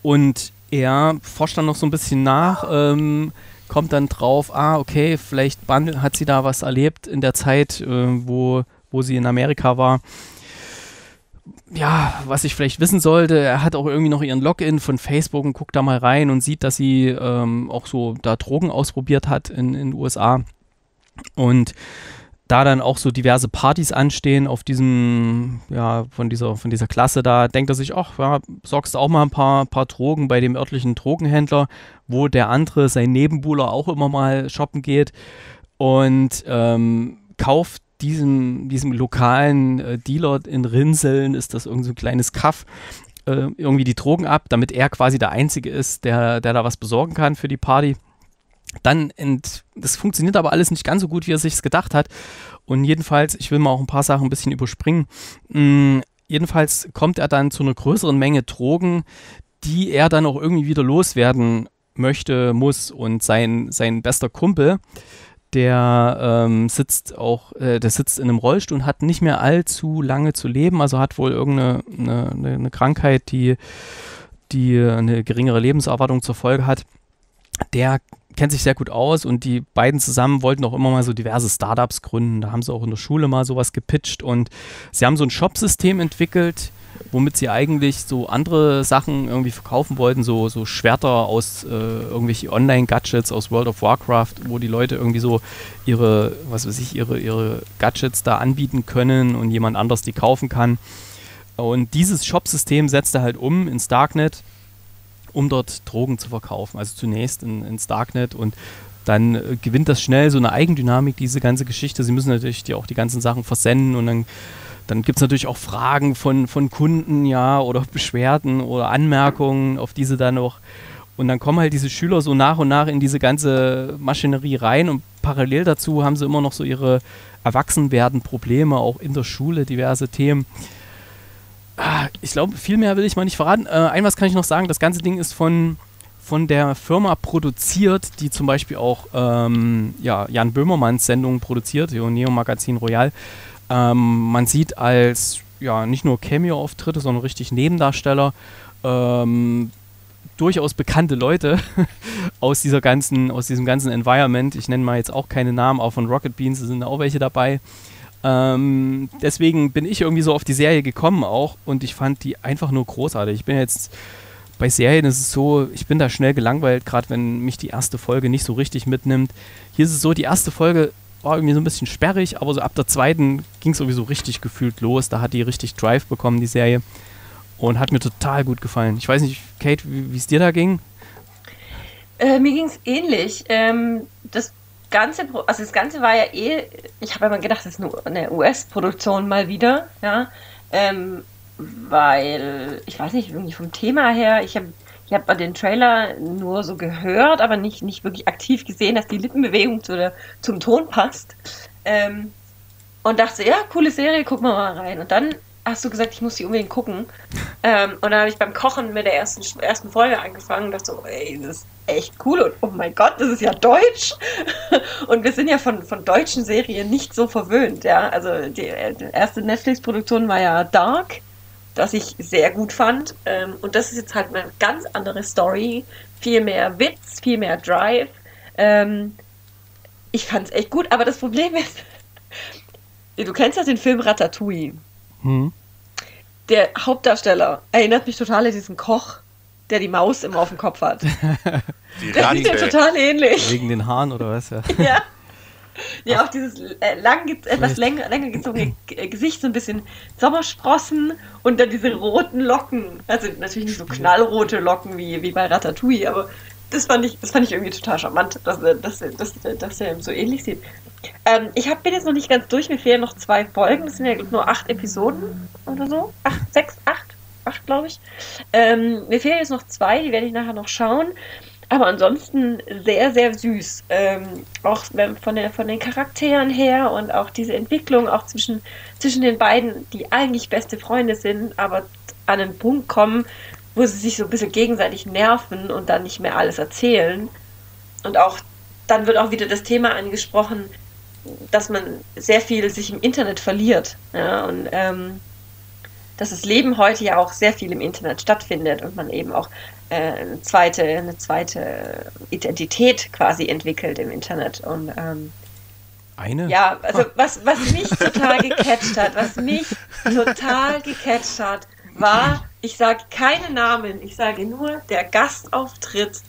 und er forscht dann noch so ein bisschen nach, ähm, kommt dann drauf, ah, okay, vielleicht hat sie da was erlebt in der Zeit, äh, wo, wo sie in Amerika war. Ja, was ich vielleicht wissen sollte, er hat auch irgendwie noch ihren Login von Facebook und guckt da mal rein und sieht, dass sie ähm, auch so da Drogen ausprobiert hat in den USA. Und da dann auch so diverse Partys anstehen auf diesem, ja, von dieser, von dieser Klasse da, denkt er sich, ach, ja, sorgst auch mal ein paar, paar Drogen bei dem örtlichen Drogenhändler, wo der andere, sein Nebenbuhler, auch immer mal shoppen geht und ähm, kauft diesem, diesem lokalen äh, Dealer in Rinseln, ist das irgend so ein kleines Kaff, äh, irgendwie die Drogen ab, damit er quasi der Einzige ist, der, der da was besorgen kann für die Party dann, ent, das funktioniert aber alles nicht ganz so gut, wie er sich gedacht hat. Und jedenfalls, ich will mal auch ein paar Sachen ein bisschen überspringen. Mh, mm, jedenfalls kommt er dann zu einer größeren Menge Drogen, die er dann auch irgendwie wieder loswerden möchte, muss. Und sein, sein bester Kumpel, der ähm, sitzt auch, äh, der sitzt in einem Rollstuhl und hat nicht mehr allzu lange zu leben, also hat wohl irgendeine eine, eine Krankheit, die, die eine geringere Lebenserwartung zur Folge hat. Der kennt sich sehr gut aus und die beiden zusammen wollten auch immer mal so diverse Startups gründen. Da haben sie auch in der Schule mal sowas gepitcht und sie haben so ein Shop-System entwickelt, womit sie eigentlich so andere Sachen irgendwie verkaufen wollten, so, so Schwerter aus äh, irgendwelchen Online-Gadgets aus World of Warcraft, wo die Leute irgendwie so ihre, was weiß ich, ihre, ihre Gadgets da anbieten können und jemand anders die kaufen kann. Und dieses Shop-System setzte halt um ins Darknet um dort Drogen zu verkaufen. Also zunächst in, ins Darknet und dann äh, gewinnt das schnell so eine Eigendynamik, diese ganze Geschichte. Sie müssen natürlich die, auch die ganzen Sachen versenden und dann, dann gibt es natürlich auch Fragen von, von Kunden, ja, oder Beschwerden oder Anmerkungen, auf diese dann noch. Und dann kommen halt diese Schüler so nach und nach in diese ganze Maschinerie rein und parallel dazu haben sie immer noch so ihre Erwachsenwerden-Probleme, auch in der Schule, diverse Themen. Ah, ich glaube, viel mehr will ich mal nicht verraten. Äh, ein was kann ich noch sagen, das ganze Ding ist von, von der Firma produziert, die zum Beispiel auch ähm, ja, Jan Böhmermanns Sendungen produziert, Neo Magazin Royal. Ähm, man sieht als ja nicht nur Cameo-Auftritte, sondern richtig Nebendarsteller ähm, durchaus bekannte Leute aus dieser ganzen, aus diesem ganzen Environment. Ich nenne mal jetzt auch keine Namen, auch von Rocket Beans sind auch welche dabei. Ähm, deswegen bin ich irgendwie so auf die Serie gekommen auch und ich fand die einfach nur großartig. Ich bin jetzt bei Serien ist es so, ich bin da schnell gelangweilt, gerade wenn mich die erste Folge nicht so richtig mitnimmt. Hier ist es so, die erste Folge war irgendwie so ein bisschen sperrig, aber so ab der zweiten ging es sowieso richtig gefühlt los. Da hat die richtig Drive bekommen, die Serie. Und hat mir total gut gefallen. Ich weiß nicht, Kate, wie es dir da ging? Äh, mir ging es ähnlich. Ähm, das ganze, also das Ganze war ja eh, ich habe immer gedacht, das ist nur eine US-Produktion mal wieder, ja, ähm, weil, ich weiß nicht, irgendwie vom Thema her, ich habe ich habe den Trailer nur so gehört, aber nicht, nicht wirklich aktiv gesehen, dass die Lippenbewegung zu der, zum Ton passt. Ähm, und dachte, ja, coole Serie, gucken wir mal rein. Und dann hast du gesagt, ich muss die unbedingt gucken. Ähm, und dann habe ich beim Kochen mit der ersten, ersten Folge angefangen und dachte so, ey, das ist echt cool und oh mein Gott, das ist ja Deutsch. und wir sind ja von, von deutschen Serien nicht so verwöhnt, ja. Also die, die erste Netflix-Produktion war ja Dark, das ich sehr gut fand. Ähm, und das ist jetzt halt eine ganz andere Story, viel mehr Witz, viel mehr Drive. Ähm, ich fand es echt gut, aber das Problem ist, du kennst ja den Film Ratatouille. Hm. Der Hauptdarsteller erinnert mich total an diesen Koch, der die Maus immer auf dem Kopf hat. Die der sieht ja total ähnlich. Wegen den Haaren oder was? Ja. ja. Ja, auch dieses äh, lang, etwas länger, länger gezogene Gesicht, so ein bisschen Sommersprossen und dann diese roten Locken. Also natürlich nicht so knallrote Locken wie, wie bei Ratatouille, aber das fand ich, das fand ich irgendwie total charmant, dass, dass, dass, dass er so ähnlich sieht. Ähm, ich hab, bin jetzt noch nicht ganz durch, mir fehlen noch zwei Folgen. Das sind ja nur acht Episoden oder so. Acht, sechs, acht, acht, glaube ich. Ähm, mir fehlen jetzt noch zwei, die werde ich nachher noch schauen. Aber ansonsten sehr, sehr süß. Ähm, auch von, der, von den Charakteren her und auch diese Entwicklung auch zwischen, zwischen den beiden, die eigentlich beste Freunde sind, aber an einen Punkt kommen, wo sie sich so ein bisschen gegenseitig nerven und dann nicht mehr alles erzählen. Und auch dann wird auch wieder das Thema angesprochen, dass man sehr viel sich im Internet verliert. Ja, und ähm, dass das Leben heute ja auch sehr viel im Internet stattfindet und man eben auch äh, eine, zweite, eine zweite Identität quasi entwickelt im Internet. Und ähm, Eine? ja, also was, was mich total gecatcht hat, was mich total gecatcht hat, war, ich sage keine Namen, ich sage nur der Gastauftritt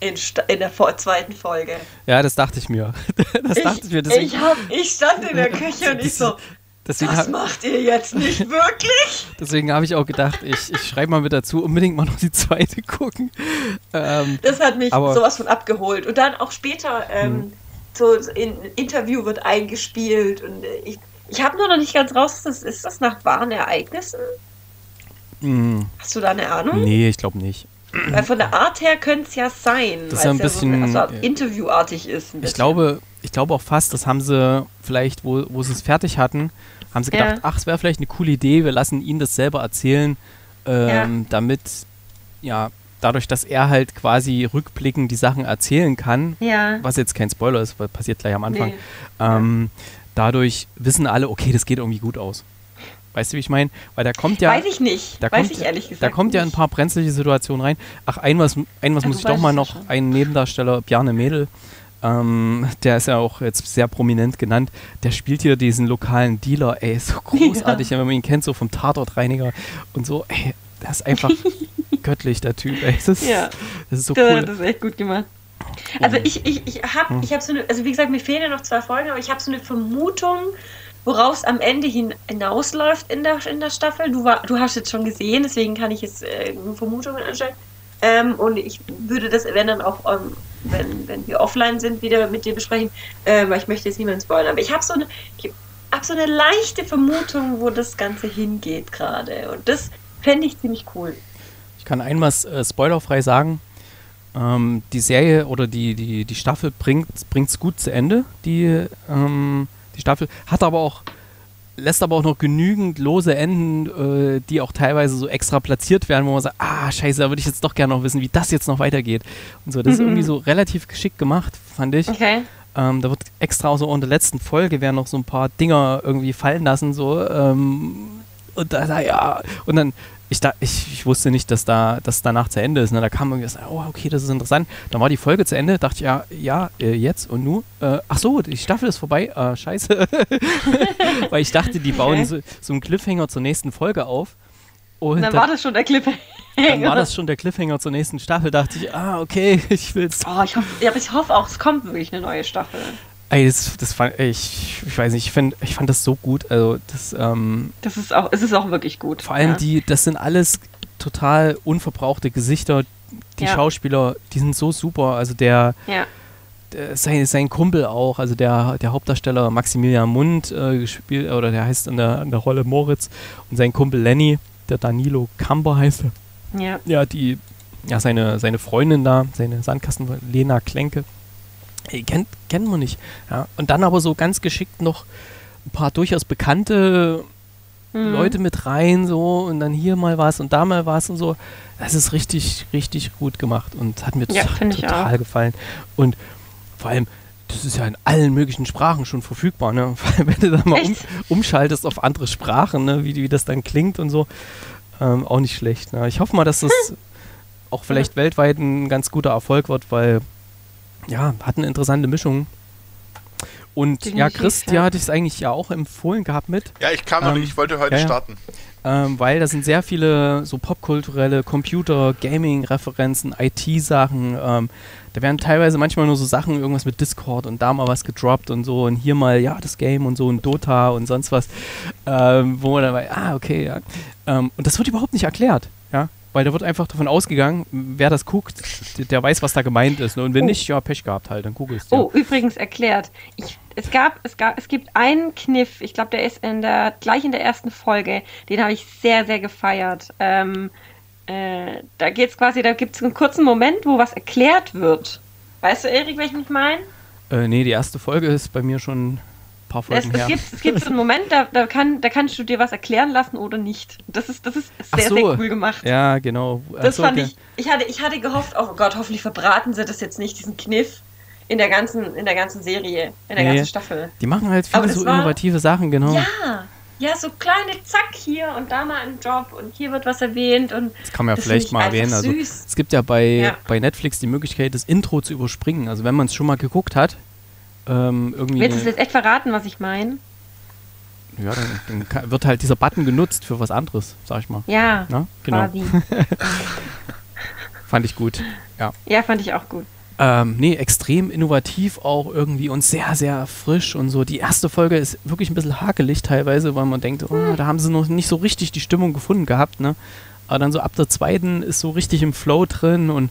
in, in der vor zweiten Folge. Ja, das dachte ich mir. Das dachte ich mir. Deswegen, ich, hab, ich stand in der Küche und ich so, deswegen das habe macht ihr jetzt nicht wirklich? deswegen hab ich auch gedacht, ich, ich schreibe mal mit dazu, unbedingt mal noch die zweite gucken. Ähm, Das hat mich Aber- sowas von abgeholt. Und dann auch später, ähm, so ein Interview wird eingespielt und äh, ich, ich habe nur noch nicht ganz raus, ist das, ist das nach wahren Ereignissen? mh, Hast du da eine Ahnung? nee, ich glaube nicht. Weil von der Art her könnte es ja sein, weil ja es ein ja bisschen, so also äh, interviewartig ist. Ich glaube, ich glaube auch fast, das haben sie vielleicht, wo, wo sie es fertig hatten, haben sie gedacht, Ja. ach, es wäre vielleicht eine coole Idee, wir lassen ihn das selber erzählen, ähm, damit, ja, dadurch, dass er halt quasi rückblickend die Sachen erzählen kann, Ja. was jetzt kein Spoiler ist, weil passiert gleich am Anfang, Nee. ähm, dadurch wissen alle, okay, das geht irgendwie gut aus. Weißt du, wie ich meine? Weil da kommt ja. Weiß ich nicht. Da Weiß kommt, ich ehrlich gesagt. da kommt ja ein nicht. paar brenzliche Situationen rein. Ach, ein was, ein was Ja, muss ich doch mal ja noch, einen Nebendarsteller, Bjarne Mädel, ähm, der ist ja auch jetzt sehr prominent genannt, der spielt hier diesen lokalen Dealer, ey, ist so großartig, wenn man ihn kennt, so vom Tatortreiniger und so, ey, der ist einfach göttlich, der Typ, ey, das ist, Ja. das ist so Das, cool. das ist echt gut gemacht. Also ich, ich, ich habe Hm. ich hab so eine, also wie gesagt, mir fehlen ja noch zwei Folgen, aber ich habe so eine Vermutung, woraus am Ende hin, hinausläuft in der, in der Staffel. Du, war, du hast jetzt schon gesehen, deswegen kann ich jetzt äh, Vermutungen anstellen. Ähm, und ich würde das, wenn dann auch, ähm, wenn, wenn wir offline sind, wieder mit dir besprechen, äh, weil ich möchte jetzt niemanden spoilern. Aber ich habe so eine, hab so eine leichte Vermutung, wo das Ganze hingeht gerade. Und das fände ich ziemlich cool. Ich kann einmal äh, spoilerfrei sagen, ähm, die Serie oder die, die, die Staffel bringt es gut zu Ende. Die, ähm, die Staffel hat aber auch, lässt aber auch noch genügend lose Enden, äh, die auch teilweise so extra platziert werden, wo man sagt, ah, scheiße, da würde ich jetzt doch gerne noch wissen, wie das jetzt noch weitergeht. Und so, das ist Mhm. irgendwie so relativ geschickt gemacht, fand ich. Okay. Ähm, da wird extra auch so in der letzten Folge werden noch so ein paar Dinger irgendwie fallen lassen, so. Ähm, und da, ja, und dann, ich, da, ich, ich wusste nicht, dass da das danach zu Ende ist. Ne? Da kam irgendwie so, oh, okay, das ist interessant. Dann war die Folge zu Ende, dachte ich, ja, ja, äh, jetzt und nu? Äh, ach so, die Staffel ist vorbei. Äh, scheiße. Weil ich dachte, die bauen so, so einen Cliffhanger zur nächsten Folge auf. Und Und dann dann, war das schon der Cliffhanger. dann war das schon der Cliffhanger zur nächsten Staffel. Dachte ich, ah, okay, ich will's. Oh, ich hoffe, ja, aber ich hoffe auch, es kommt wirklich eine neue Staffel. Ey, das, das fand ich, ich weiß nicht, ich, find, ich fand das so gut. Also, das, ähm, Das ist auch, es ist auch wirklich gut. vor allem ja. die, das sind alles total unverbrauchte Gesichter. Die Ja. Schauspieler, die sind so super. Also der, Ja. der sein, sein Kumpel auch, also der, der Hauptdarsteller Maximilian Mund äh, gespielt, oder der heißt in der, in der Rolle Moritz und sein Kumpel Lenny, der Danilo Kamber heißt er. Ja. Ja, die, ja, seine, seine Freundin da, seine Sandkasten, Lena Klenke. Ey, kennt, kennt man nicht. Ja. Und dann aber so ganz geschickt noch ein paar durchaus bekannte Mhm. Leute mit rein, so und dann hier mal was und da mal was und so. Das ist richtig, richtig gut gemacht und hat mir Ja, total auch. gefallen. Und vor allem, das ist ja in allen möglichen Sprachen schon verfügbar, ne? Vor allem, wenn du da mal um, umschaltest auf andere Sprachen, ne? wie, wie das dann klingt und so. Ähm, auch nicht schlecht. Ne? Ich hoffe mal, dass das auch vielleicht weltweit ein ganz guter Erfolg wird, weil ja, hat eine interessante Mischung. Und ja, Definitiv, Chris, ja. dir hatte ich es eigentlich ja auch empfohlen gehabt mit. Ja, ich kam noch Ähm, nicht, ich wollte heute ja, ja. starten. Ähm, weil da sind sehr viele so popkulturelle Computer, Gaming-Referenzen, IT-Sachen. Ähm, da werden teilweise manchmal nur so Sachen, irgendwas mit Discord und da mal was gedroppt und so und hier mal, ja, das Game und so und Dota und sonst was. Ähm, wo man dann bei, ah, okay, ja. Ähm, und das wird überhaupt nicht erklärt, ja. Weil da wird einfach davon ausgegangen, wer das guckt, der, weiß, was da gemeint ist. Ne? Und wenn Oh. nicht, ja, Pech gehabt halt, dann googelst du. Oh, übrigens erklärt. Ich, es, gab, es, gab, es gibt einen Kniff, ich glaube, der ist in der, gleich in der ersten Folge, den habe ich sehr, sehr gefeiert. Ähm, äh, da geht's quasi, da gibt es einen kurzen Moment, wo was erklärt wird. Weißt du, Erik, welchen ich meine? Äh, nee, die erste Folge ist bei mir schon paar Es, Folgen es, her. gibt, es gibt so einen Moment, da, da, kann, da kannst du dir was erklären lassen oder nicht. Das ist, das ist sehr, so. sehr cool gemacht. Ja, genau. Ach Das so, fand okay. ich, ich hatte, ich hatte gehofft, oh Gott, hoffentlich verbraten sie das jetzt nicht, diesen Kniff in der ganzen, in der ganzen Serie, in der Nee. ganzen Staffel. Die machen halt viele so war- innovative Sachen, genau. Ja, Ja, so kleine Zack hier und da mal ein Job und hier wird was erwähnt und Das kann man ja vielleicht mal erwähnen. Also, es gibt ja bei, Ja. bei Netflix die Möglichkeit, das Intro zu überspringen. Also wenn man es schon mal geguckt hat, ähm, irgendwie. willst du es jetzt echt verraten, was ich meine? ja, dann, dann wird halt dieser Button genutzt für was anderes, sag ich mal. Ja, Na? Genau. quasi. Fand ich gut. Ja. Ja, fand ich auch gut. Ähm, nee, extrem innovativ auch irgendwie und sehr, sehr frisch und so. Die erste Folge ist wirklich ein bisschen hakelig teilweise, weil man denkt, oh, da haben sie noch nicht so richtig die Stimmung gefunden gehabt, ne? Aber dann so ab der zweiten ist so richtig im Flow drin und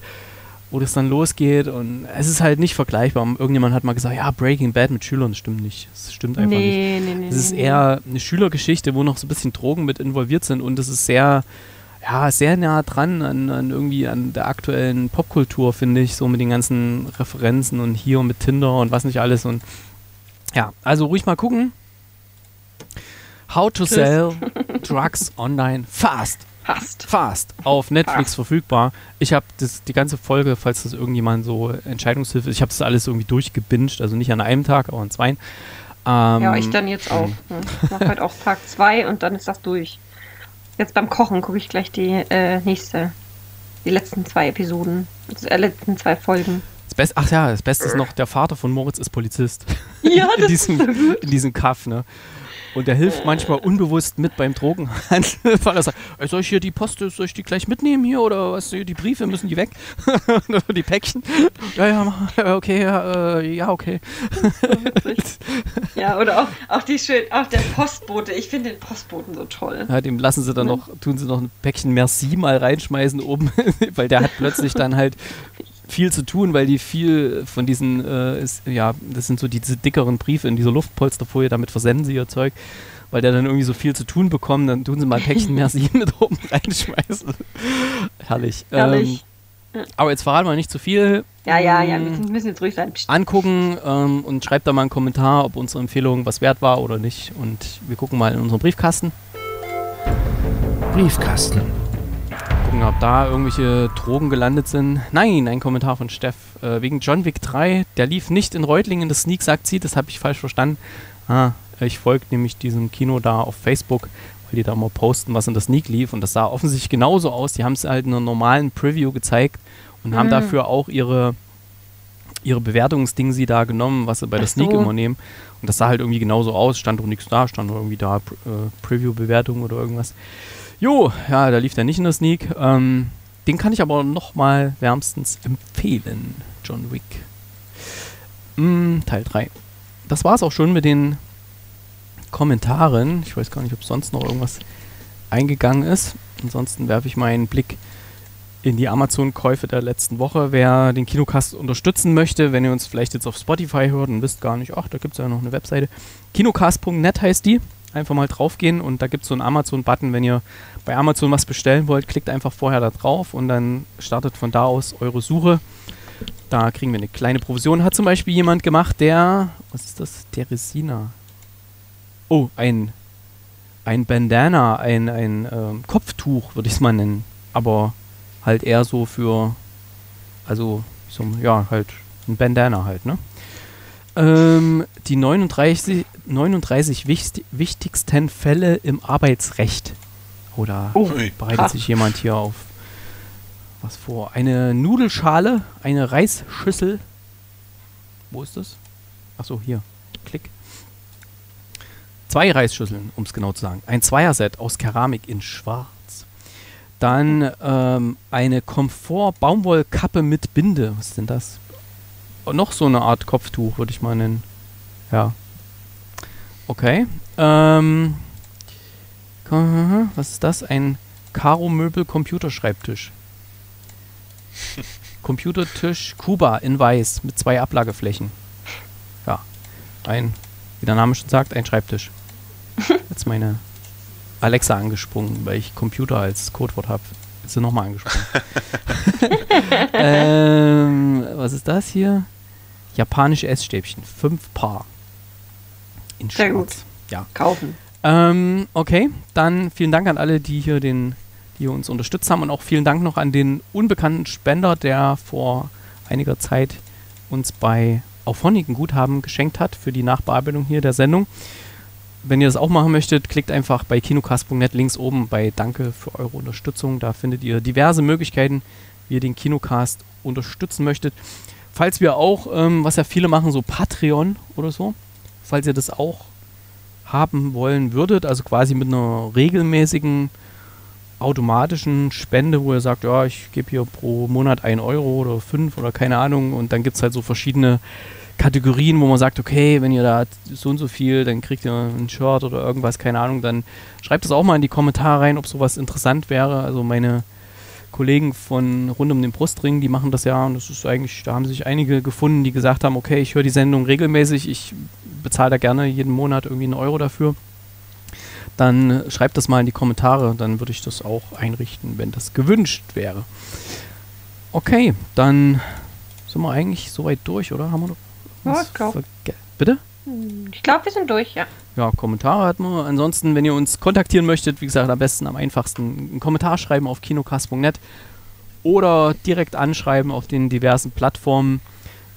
wo das dann losgeht und es ist halt nicht vergleichbar. Irgendjemand hat mal gesagt, ja, Breaking Bad mit Schülern, das stimmt nicht. Das stimmt einfach nicht. Nee, nee, nee. Es ist nee, eher eine Schülergeschichte, wo noch so ein bisschen Drogen mit involviert sind und es ist sehr, ja, sehr nah dran an, an irgendwie an der aktuellen Popkultur, finde ich, so mit den ganzen Referenzen und hier mit Tinder und was nicht alles und ja, also ruhig mal gucken. How to Tschüss. sell drugs online fast. Passt. Fast auf Netflix verfügbar. Ich habe die ganze Folge, falls das irgendjemand so Entscheidungshilfe ist, ich habe das alles irgendwie durchgebinged, also nicht an einem Tag, aber an zwei. Ähm, Ja, ich dann jetzt auch. Ja. Ich mach heute auch Tag 2 und dann ist das durch. Jetzt beim Kochen gucke ich gleich die äh, nächste, die letzten zwei Episoden, die äh, letzten zwei Folgen. Das Beste, ach ja, das Beste ist noch, der Vater von Moritz ist Polizist. Ja, in diesem, in diesem Kaff, ne? Und der hilft manchmal unbewusst mit beim Drogenhandel, weil er sagt, "Ey, soll ich hier die Post, soll ich die gleich mitnehmen hier oder was, die Briefe, müssen die weg? die Päckchen? Ja, ja, okay, ja, äh, ja, okay. Ja, oder auch, auch, die schön, auch der Postbote. Ich finde den Postboten so toll. Ja, dem lassen sie dann noch, tun sie noch ein Päckchen Merci mal reinschmeißen oben, weil der hat plötzlich dann halt viel zu tun, weil die viel von diesen, äh, ist, ja, das sind so diese dickeren Briefe in dieser Luftpolsterfolie, damit versenden sie ihr Zeug, weil der dann irgendwie so viel zu tun bekommt, dann tun sie mal ein Päckchen Merci mit oben reinschmeißen. Herrlich. Herrlich. Ähm, aber jetzt verraten wir nicht zu viel. Ja, ja, ja, Mm, wir müssen- müssen jetzt ruhig sein. Psst. angucken ähm, und schreibt da mal einen Kommentar, ob unsere Empfehlung was wert war oder nicht. Und wir gucken mal in unseren Briefkasten. Briefkasten. Gucken, ob da irgendwelche Drogen gelandet sind. Nein, ein Kommentar von Steff. Äh, wegen John Wick 3, der lief nicht in Reutlingen, das Sneak sagt sie, das habe ich falsch verstanden. Ah, ich folge nämlich diesem Kino da auf Facebook, weil die da mal posten, was in der Sneak lief. Und das sah offensichtlich genauso aus. Die haben es halt in einer normalen Preview gezeigt und haben Mhm. dafür auch ihre, ihre Bewertungsding sie da genommen, was sie bei der Sneak immer nehmen. Und das sah halt irgendwie genauso aus. Stand doch nichts da, stand doch irgendwie da äh, Preview-Bewertung oder irgendwas. Jo, ja, da lief der nicht in der Sneak. Ähm, den kann ich aber nochmal wärmstens empfehlen. John Wick. Mm, Teil 3. Das war's auch schon mit den Kommentaren. Ich weiß gar nicht, ob sonst noch irgendwas eingegangen ist. Ansonsten werfe ich meinen Blick in die Amazon-Käufe der letzten Woche. Wer den Kinocast unterstützen möchte, wenn ihr uns vielleicht jetzt auf Spotify hört und wisst gar nicht, ach, da gibt es ja noch eine Webseite. Kinocast.net heißt die. Einfach mal draufgehen und da gibt es so einen Amazon-Button. Wenn ihr bei Amazon was bestellen wollt, klickt einfach vorher da drauf und dann startet von da aus eure Suche. Da kriegen wir eine kleine Provision. Hat zum Beispiel jemand gemacht, der, was ist das? Teresina. Oh, ein, ein Bandana, ein, ein ähm, Kopftuch, würde ich es mal nennen. Aber halt eher so für, also, so, ja, halt ein Bandana halt, ne? Ähm, die 39, 39 wichtig, wichtigsten Fälle im Arbeitsrecht. Oder Oh, bereitet krass. sich jemand hier auf was vor? Eine Nudelschale, eine Reisschüssel. Wo ist das? Achso, hier. Klick. Zwei Reisschüsseln, um es genau zu sagen. Ein Zweierset aus Keramik in Schwarz. Dann ähm, eine Komfort-Baumwollkappe mit Binde. Was ist denn das? Und noch so eine Art Kopftuch, würde ich mal nennen. Ja. Okay. Ähm, Ko- was ist das? Ein Karo-Möbel-Computerschreibtisch. Computertisch Kuba in weiß mit zwei Ablageflächen. Ja. Ein, wie der Name schon sagt, ein Schreibtisch. Jetzt meine Alexa angesprungen, weil ich Computer als Codewort habe. Jetzt sind nochmal angesprungen. ähm, was ist das hier? Japanische Essstäbchen. Fünf Paar. In Sehr Schwarz. gut. Ja. Kaufen. Ähm, okay, dann vielen Dank an alle, die hier den, die uns unterstützt haben und auch vielen Dank noch an den unbekannten Spender, der vor einiger Zeit uns bei Auphonic ein Guthaben geschenkt hat für die Nachbearbeitung hier der Sendung. wenn ihr das auch machen möchtet, klickt einfach bei kinocast.net links oben bei Danke für eure Unterstützung. Da findet ihr diverse Möglichkeiten, wie ihr den Kinocast unterstützen möchtet. Falls wir auch, ähm, was ja viele machen, so Patreon oder so, falls ihr das auch haben wollen würdet, also quasi mit einer regelmäßigen automatischen Spende, wo ihr sagt, ja, ich gebe hier pro Monat 1 Euro oder 5 oder keine Ahnung und dann gibt es halt so verschiedene Kategorien, wo man sagt, okay, wenn ihr da so und so viel, dann kriegt ihr ein Shirt oder irgendwas, keine Ahnung, dann schreibt es auch mal in die Kommentare rein, ob sowas interessant wäre. Also meine Kollegen von rund um den Brustring, die machen das ja und das ist eigentlich, da haben sich einige gefunden, die gesagt haben, okay, ich höre die Sendung regelmäßig, ich bezahle da gerne jeden Monat irgendwie einen Euro dafür. Dann schreibt das mal in die Kommentare, dann würde ich das auch einrichten, wenn das gewünscht wäre. Okay, dann sind wir eigentlich soweit durch, oder? Haben wir noch Ja, ich glaube. Bitte? Ich glaube, wir sind durch, ja. Ja, Kommentare hatten wir. Ansonsten, wenn ihr uns kontaktieren möchtet, wie gesagt, am besten, am einfachsten einen Kommentar schreiben auf kinocast.net oder direkt anschreiben auf den diversen Plattformen.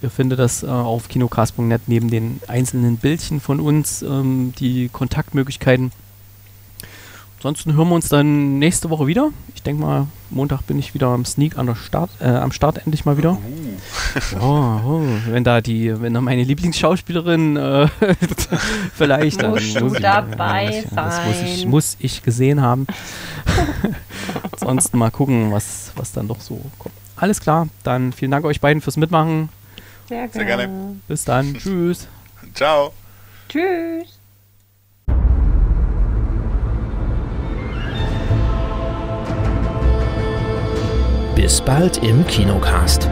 Ihr findet das äh, auf kinocast.net neben den einzelnen Bildchen von uns, ähm, die Kontaktmöglichkeiten. Ansonsten hören wir uns dann nächste Woche wieder. Ich denke mal, Montag bin ich wieder am Sneak an der Start, äh, am Start endlich mal wieder. Uh, Oh, oh, wenn da die, wenn da meine Lieblingsschauspielerin äh, vielleicht, dann Musst du muss ich, dabei ja, das muss ich, sein. muss ich gesehen haben. Ansonsten mal gucken, was, was dann doch so kommt. Alles klar, dann vielen Dank euch beiden fürs Mitmachen. Sehr, Sehr gerne. Bis dann, tschüss. ciao. Tschüss. Bis bald im Kinocast.